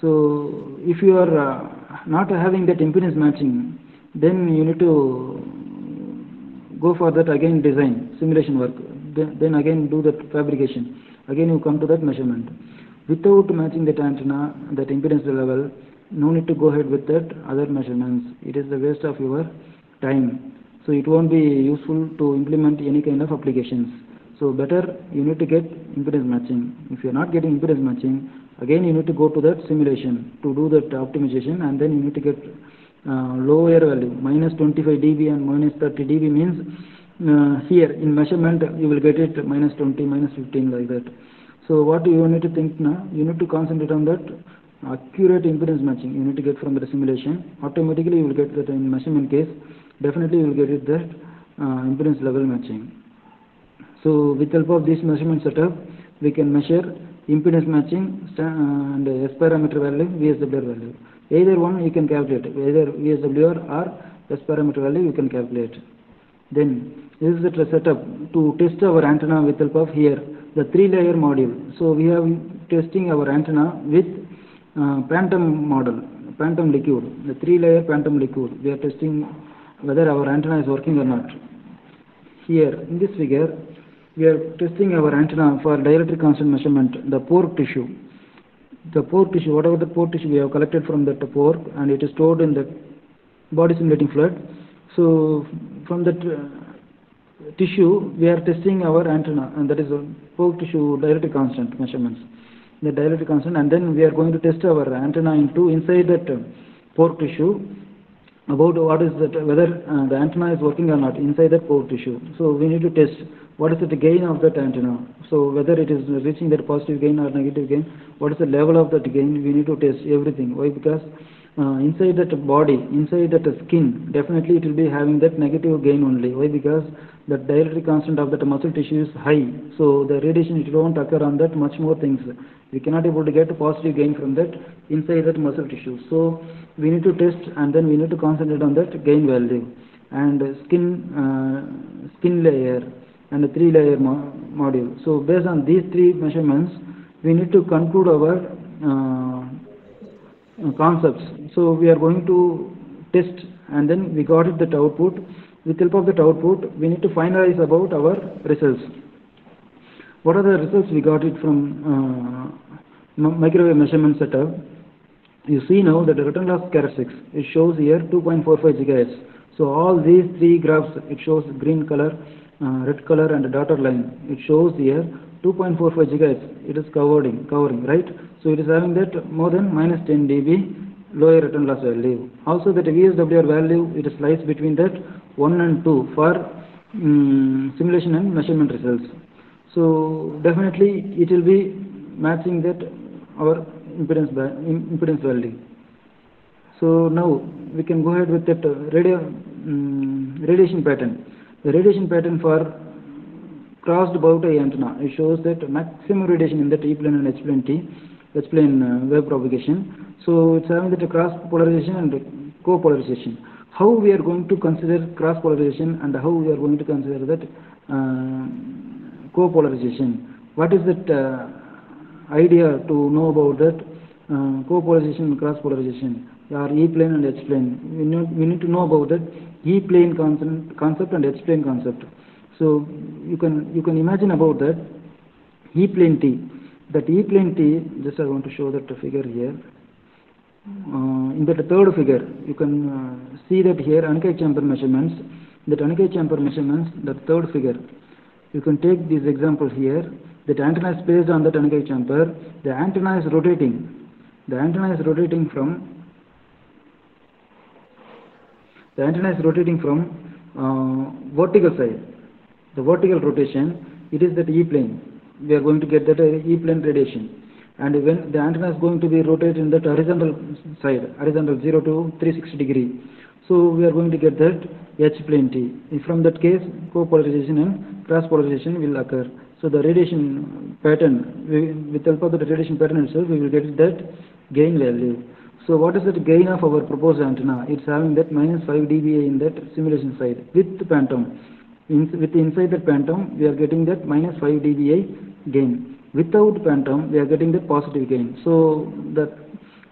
so if you are uh, not having that impedance matching then you need to go for that again design simulation work then, then again do that fabrication again you come to that measurement without matching that antenna that impedance level no need to go ahead with that other measurements. It is the waste of your time. So it won't be useful to implement any kind of applications. So better you need to get impedance matching. If you are not getting impedance matching, again you need to go to that simulation to do that optimization and then you need to get uh, lower value minus 25 dB and minus 30 dB means uh, here in measurement you will get it minus 20 minus 15 like that. So what you need to think now? You need to concentrate on that accurate impedance matching you need to get from the simulation. Automatically you will get that in measurement case. Definitely you will get it that uh, impedance level matching. So with help of this measurement setup, we can measure impedance matching and S parameter value, VSWR value. Either one you can calculate, either VSWR or S parameter value you can calculate. Then this is the setup to test our antenna with help of here the three layer module. So we have testing our antenna with uh, Phantom model, Phantom liquid, the three layer Phantom liquid. We are testing whether our antenna is working or not. Here in this figure, we are testing our antenna for dielectric constant measurement, the pore tissue. The pore tissue, whatever the pore tissue we have collected from that pore and it is stored in the body simulating fluid. So from that uh, tissue, we are testing our antenna and that is a pore tissue dielectric constant measurements. The dielectric constant and then we are going to test our antenna into inside that uh, pore tissue about what is that whether uh, the antenna is working or not inside that pore tissue. So we need to test what is the gain of that antenna. So whether it is reaching that positive gain or negative gain, what is the level of that gain, we need to test everything. Why? Because uh, inside that body, inside that skin, definitely it will be having that negative gain only. Why? Because the dielectric constant of that muscle tissue is high. So the radiation it won't occur on that much more things. We cannot able to get positive gain from that inside that muscle tissue. So we need to test and then we need to concentrate on that gain value and skin uh, skin layer and a three layer mo module. So based on these three measurements, we need to conclude our uh, concepts. So we are going to test and then we got it that output. With help of that output, we need to finalize about our results. What are the results we got it from uh, microwave measurement setup? You see now that the return loss characteristics, it shows here 2.45 gigahertz. So all these three graphs, it shows green color, red color and dotted line. It shows here 2.45 gigahertz. It is covering, covering, right? So it is having that more than minus 10 dB lower return loss value. Also that VSWR value, it lies between that 1 and 2 for um, simulation and measurement results. So definitely it will be matching that our impedance, impedance value. So now we can go ahead with that radio, um, radiation pattern. The radiation pattern for crossed bow tie antenna, it shows that maximum radiation in that E plane and H plane T, H plane uh, wave propagation. So it's having that cross polarization and co-polarization. How we are going to consider cross polarization and how we are going to consider that uh, co-polarization. What is that uh, idea to know about that uh, co-polarization and cross polarization? Or E plane and H plane. We we need to know about that E plane concept, and H plane concept. So you can you can imagine about that E plane T. That E plane T, just I want to show that figure here. Uh, in that third figure, you can uh, see that here anechoic chamber measurements. That anechoic chamber measurements, that third figure. You can take this example here. That antenna is placed on that anechoic chamber. The antenna is rotating. The antenna is rotating from the antenna is rotating from uh, vertical side. The vertical rotation, it is that E plane. We are going to get that uh, E plane radiation. And when the antenna is going to be rotated in that horizontal side, horizontal 0 to 360 degree. So we are going to get that H plane T. From that case, co-polarization and cross-polarization will occur. So the radiation pattern, we, with help of the radiation pattern itself, we will get that gain value. So what is the gain of our proposed antenna? It's having that minus 5 dBA in that simulation side with the phantom. With inside that phantom, we are getting that minus 5 dBA gain. Without phantom, we are getting the positive gain. So the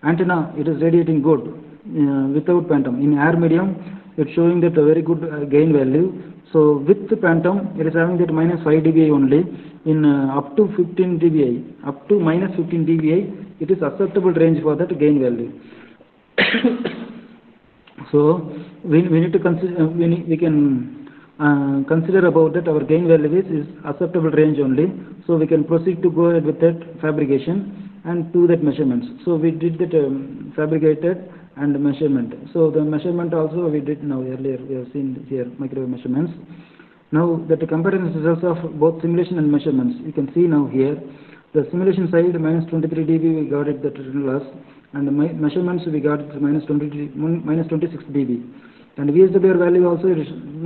antenna, it is radiating good uh, without phantom. In air medium, it's showing that a very good uh, gain value. So with the phantom, it is having that minus 5 dBA only. In uh, up to 15 dBA, up to minus 15 dBA, it is acceptable range for that gain value. so we, we need to consider, we, need, we can uh, consider about that our gain value is, is acceptable range only. So we can proceed to go ahead with that fabrication and do that measurements. So we did that um, fabricated and measurement. So the measurement also we did now earlier, we have seen here microwave measurements. Now that the comparison results of both simulation and measurements, you can see now here, the simulation side minus 23 dB we got it the loss and the me- measurements we got it minus 20 minus 26 dB. And VSWR value also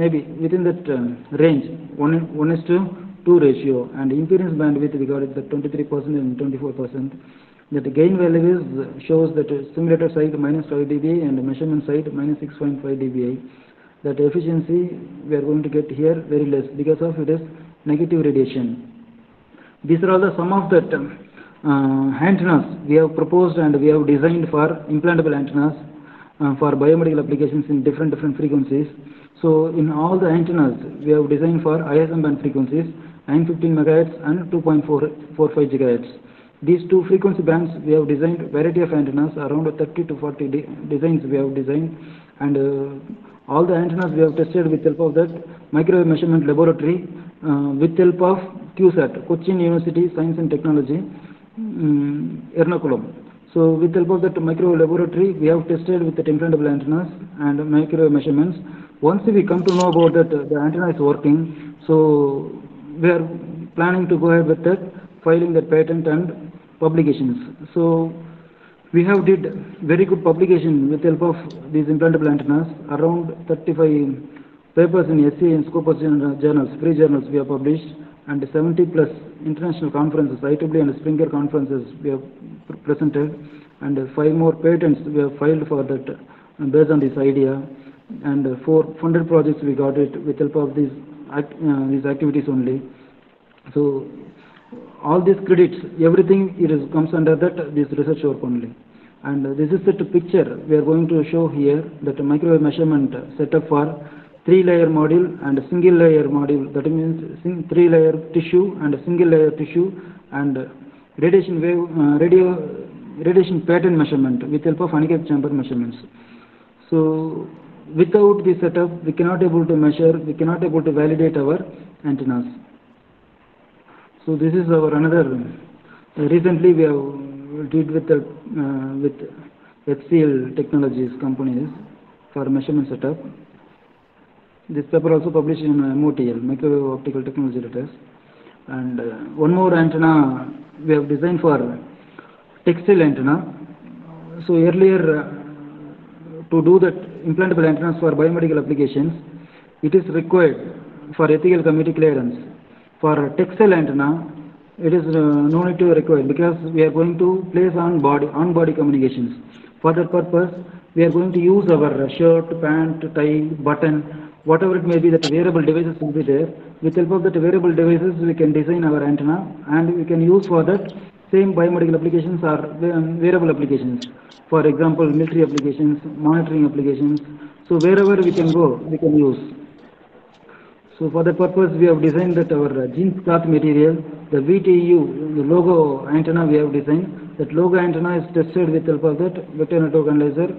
maybe within that uh, range, 1, 1 is to 2 ratio and impedance bandwidth we got it the 23% and 24%. That gain value is shows that uh, simulator side minus 5 dBA and measurement side minus 6.5 dBA. That efficiency we are going to get here very less because of it is negative radiation. These are all the sum of that uh, antennas we have proposed and we have designed for implantable antennas uh, for biomedical applications in different different frequencies. So in all the antennas we have designed for ISM band frequencies 915 megahertz and 2.45 gigahertz. These two frequency bands we have designed variety of antennas around 30 to 40 de designs we have designed and uh, all the antennas we have tested with help of that microwave measurement laboratory with help of CUSAT, Cochin University Science and Technology, um, Ernakulam. So with the help of that micro laboratory, we have tested with the implantable antennas and micro measurements. Once we come to know about that uh, the antenna is working, so we are planning to go ahead with that, filing that patent and publications. So we have did very good publication with the help of these implantable antennas, around 35 papers in SCA and Scopus journals, free journals we have published, and 70 plus international conferences, IEEE and Springer conferences we have pr- presented, and five more patents we have filed for that uh, based on this idea, and four funded projects we got it with help of these, act, uh, these activities only. So all these credits, everything it is comes under that this research work only. And this is the picture we are going to show here that microwave measurement setup for three layer module and a single layer module that means three layer tissue and a single layer tissue and radiation wave uh, radio radiation pattern measurement with help of anechoic chamber measurements. So without this setup we cannot able to measure we cannot able to validate our antennas. So this is our another. Uh, recently we have did with the, uh, with HCL Technologies companies for measurement setup. This paper also published in uh, MOTL, Microwave Optical Technology Letters. And uh, one more antenna we have designed for textile antenna. So earlier uh, to do that implantable antennas for biomedical applications, it is required for ethical committee clearance. For textile antenna, it is uh, no need to require because we are going to place on body on body communications. For that purpose, we are going to use our shirt, pant, tie, button, whatever it may be that wearable devices will be there. With help of that wearable devices, we can design our antenna and we can use for that same biomedical applications or um, wearable applications. For example, military applications, monitoring applications. So wherever we can go, we can use. So for that purpose, we have designed that our uh, jeans cloth material, the VTU, the logo antenna we have designed. That logo antenna is tested with help of that vector network analyzer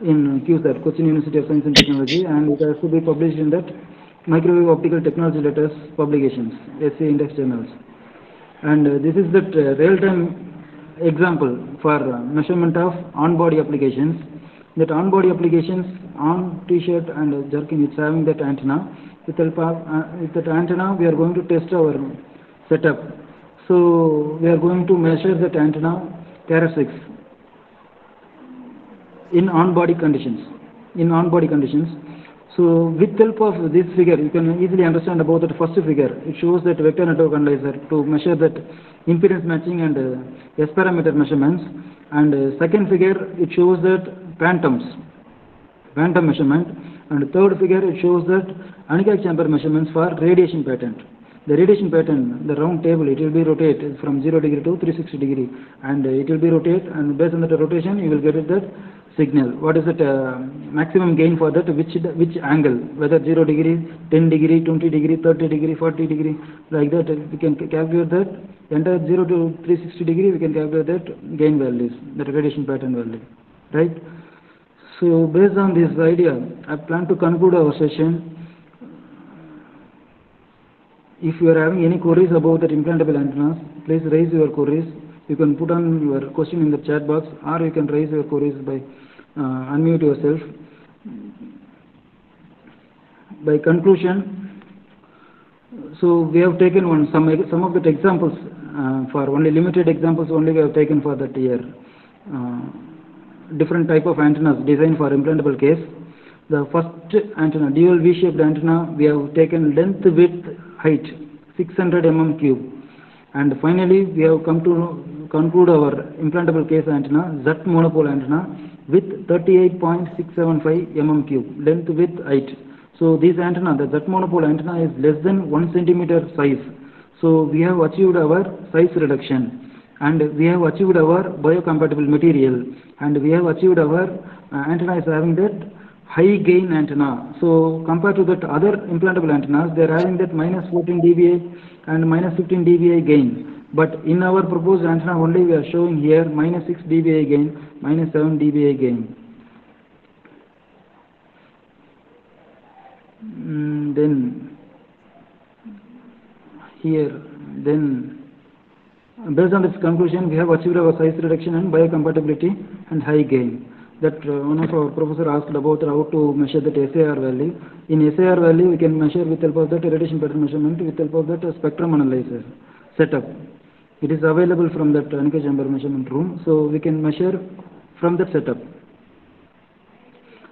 in CUSAT, Cochin University of Science and Technology, and it has to be published in that microwave optical technology letters publications, SC index journals. And uh, this is that uh, real-time example for uh, measurement of on-body applications. That on-body applications on T-shirt and jerkin, it's having that antenna. With help of uh, with that antenna, we are going to test our setup. So we are going to measure that antenna characteristics in on-body conditions. In on-body conditions. So with help of this figure, you can easily understand about that first figure. It shows that vector network analyzer to measure that impedance matching and uh, S parameter measurements. And uh, second figure, it shows that phantoms, phantom measurement. And third figure, it shows that anechoic chamber measurements for radiation pattern. The radiation pattern, the round table, it will be rotated from 0 degree to 360 degree. And uh, it will be rotated, and based on that rotation, you will get it that signal. What is that uh, maximum gain for that? Which which angle? Whether 0 degree, 10 degree, 20 degree, 30 degree, 40 degree, like that. We can calculate that. Entire 0 to 360 degree, we can calculate that gain values, that radiation pattern value, right? So based on this idea, I plan to conclude our session. If you are having any queries about the implantable antennas, please raise your queries. You can put on your question in the chat box or you can raise your queries by unmute yourself. By conclusion, so we have taken one some some of the examples uh, for only limited examples only we have taken for that year. Uh, different type of antennas designed for implantable case. The first antenna, dual V-shaped antenna, we have taken length, width, height, 600 mm cube. And finally, we have come to conclude our implantable case antenna, Z monopole antenna, with 38.675 mm cube, length, width, height. So this antenna, the Z monopole antenna is less than 1 centimeter size. So we have achieved our size reduction and we have achieved our biocompatible material and we have achieved our uh, antenna is having that high gain antenna. So compared to that other implantable antennas, they are having that minus 14 dBA and minus 15 dBA gain. But in our proposed antenna only we are showing here minus 6 dBA gain, minus 7 dBA gain. Mm, then here, then Based on this conclusion, we have achieved our size reduction and biocompatibility and high gain. That uh, one of our professor asked about how to measure that SAR value. In SAR value, we can measure with help of that radiation pattern measurement with help of that spectrum analyzer setup. It is available from that anechoic chamber measurement room, so we can measure from that setup.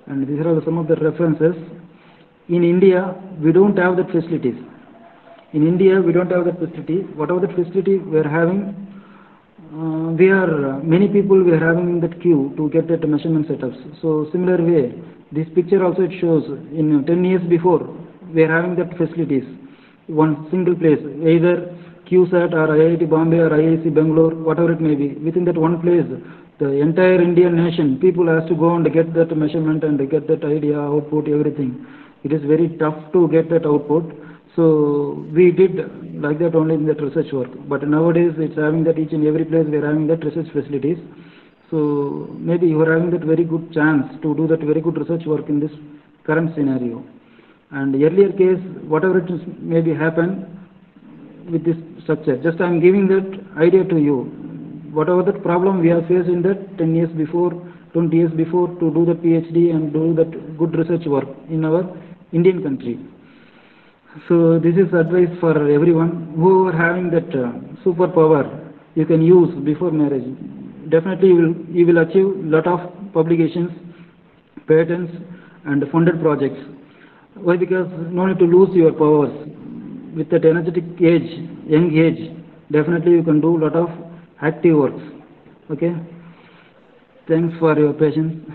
And these are some of the references. In India, we don't have that facilities. In India, we don't have that facility. Whatever that facility we are having, uh, we are, uh, many people we are having in that queue to get that measurement setups. So similar way, this picture also it shows in 10 years before, we are having that facilities. One single place, either CUSAT or IIT Bombay or IISc Bangalore, whatever it may be. Within that one place, the entire Indian nation, people has to go and get that measurement and get that idea, output, everything. It is very tough to get that output. So we did like that only in that research work. But nowadays it's having that each and every place we are having that research facilities. So maybe you are having that very good chance to do that very good research work in this current scenario. And earlier case, whatever it is maybe happen with this structure. Just I am giving that idea to you. Whatever that problem we have faced in that 10 years before, 20 years before to do the PhD and do that good research work in our Indian country. So this is advice for everyone who are having that uh, superpower you can use before marriage. Definitely you will, you will achieve lot of publications, patents and funded projects. Why? Because no need to lose your powers. With that energetic age, young age, definitely you can do lot of active works. Okay? Thanks for your patience.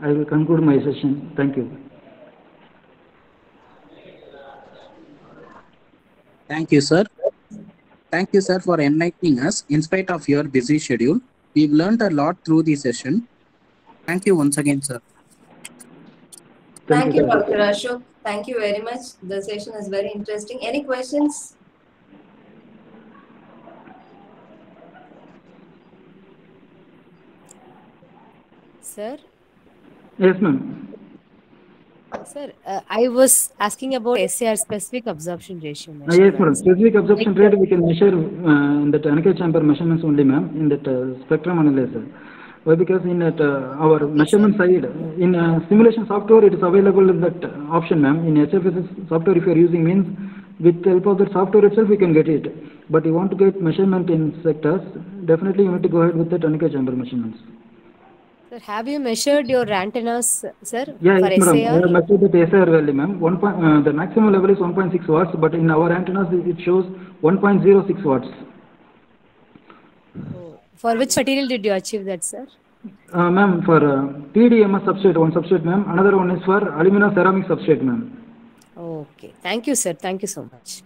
I will conclude my session. Thank you. Thank you, sir. Thank you, sir, for enlightening us. In spite of your busy schedule, we've learned a lot through the session. Thank you once again, sir. Thank you, sir. Dr. Ashok. Thank you very much. The session is very interesting. Any questions? Sir, Yes, ma'am. sir, uh, I was asking about SAR specific absorption ratio. Uh, yes, madam. Specific absorption rate we can measure uh, in that anechoic chamber measurements only, ma'am, in that uh, spectrum analyzer. Why? Because in that uh, our measurement side, in uh, simulation software, it is available in that option, ma'am. In HFSS software, if you are using means, with the help of that software itself, we can get it. But you want to get measurement in sectors, definitely you need to go ahead with the anechoic chamber measurements. Sir, have you measured your antennas, sir, Yeah, for yes, madam. I have measured the SAR value, ma'am. One point, uh, the maximum level is 1.6 watts, but in our antennas, it shows 1.06 watts. Oh, For which material did you achieve that, sir? Uh, ma'am, for uh, PDMS substrate, one substrate, ma'am. Another one is for alumina ceramic substrate, ma'am. Okay. Thank you, sir. Thank you so much.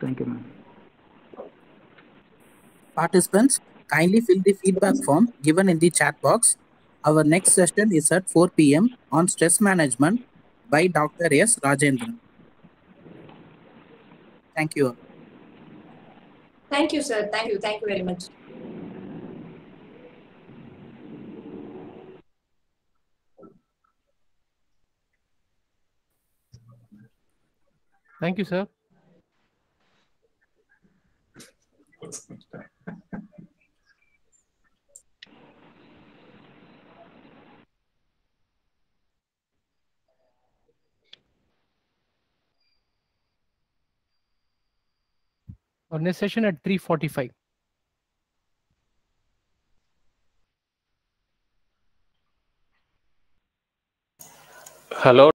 Thank you, ma'am. Participants, kindly fill the feedback form given in the chat box. Our next session is at 4 p.m. on stress management by Dr. S. Rajendran. Thank you. Thank you, sir. Thank you. Thank you very much. Thank you, sir. Our next session at 3:45. Hello,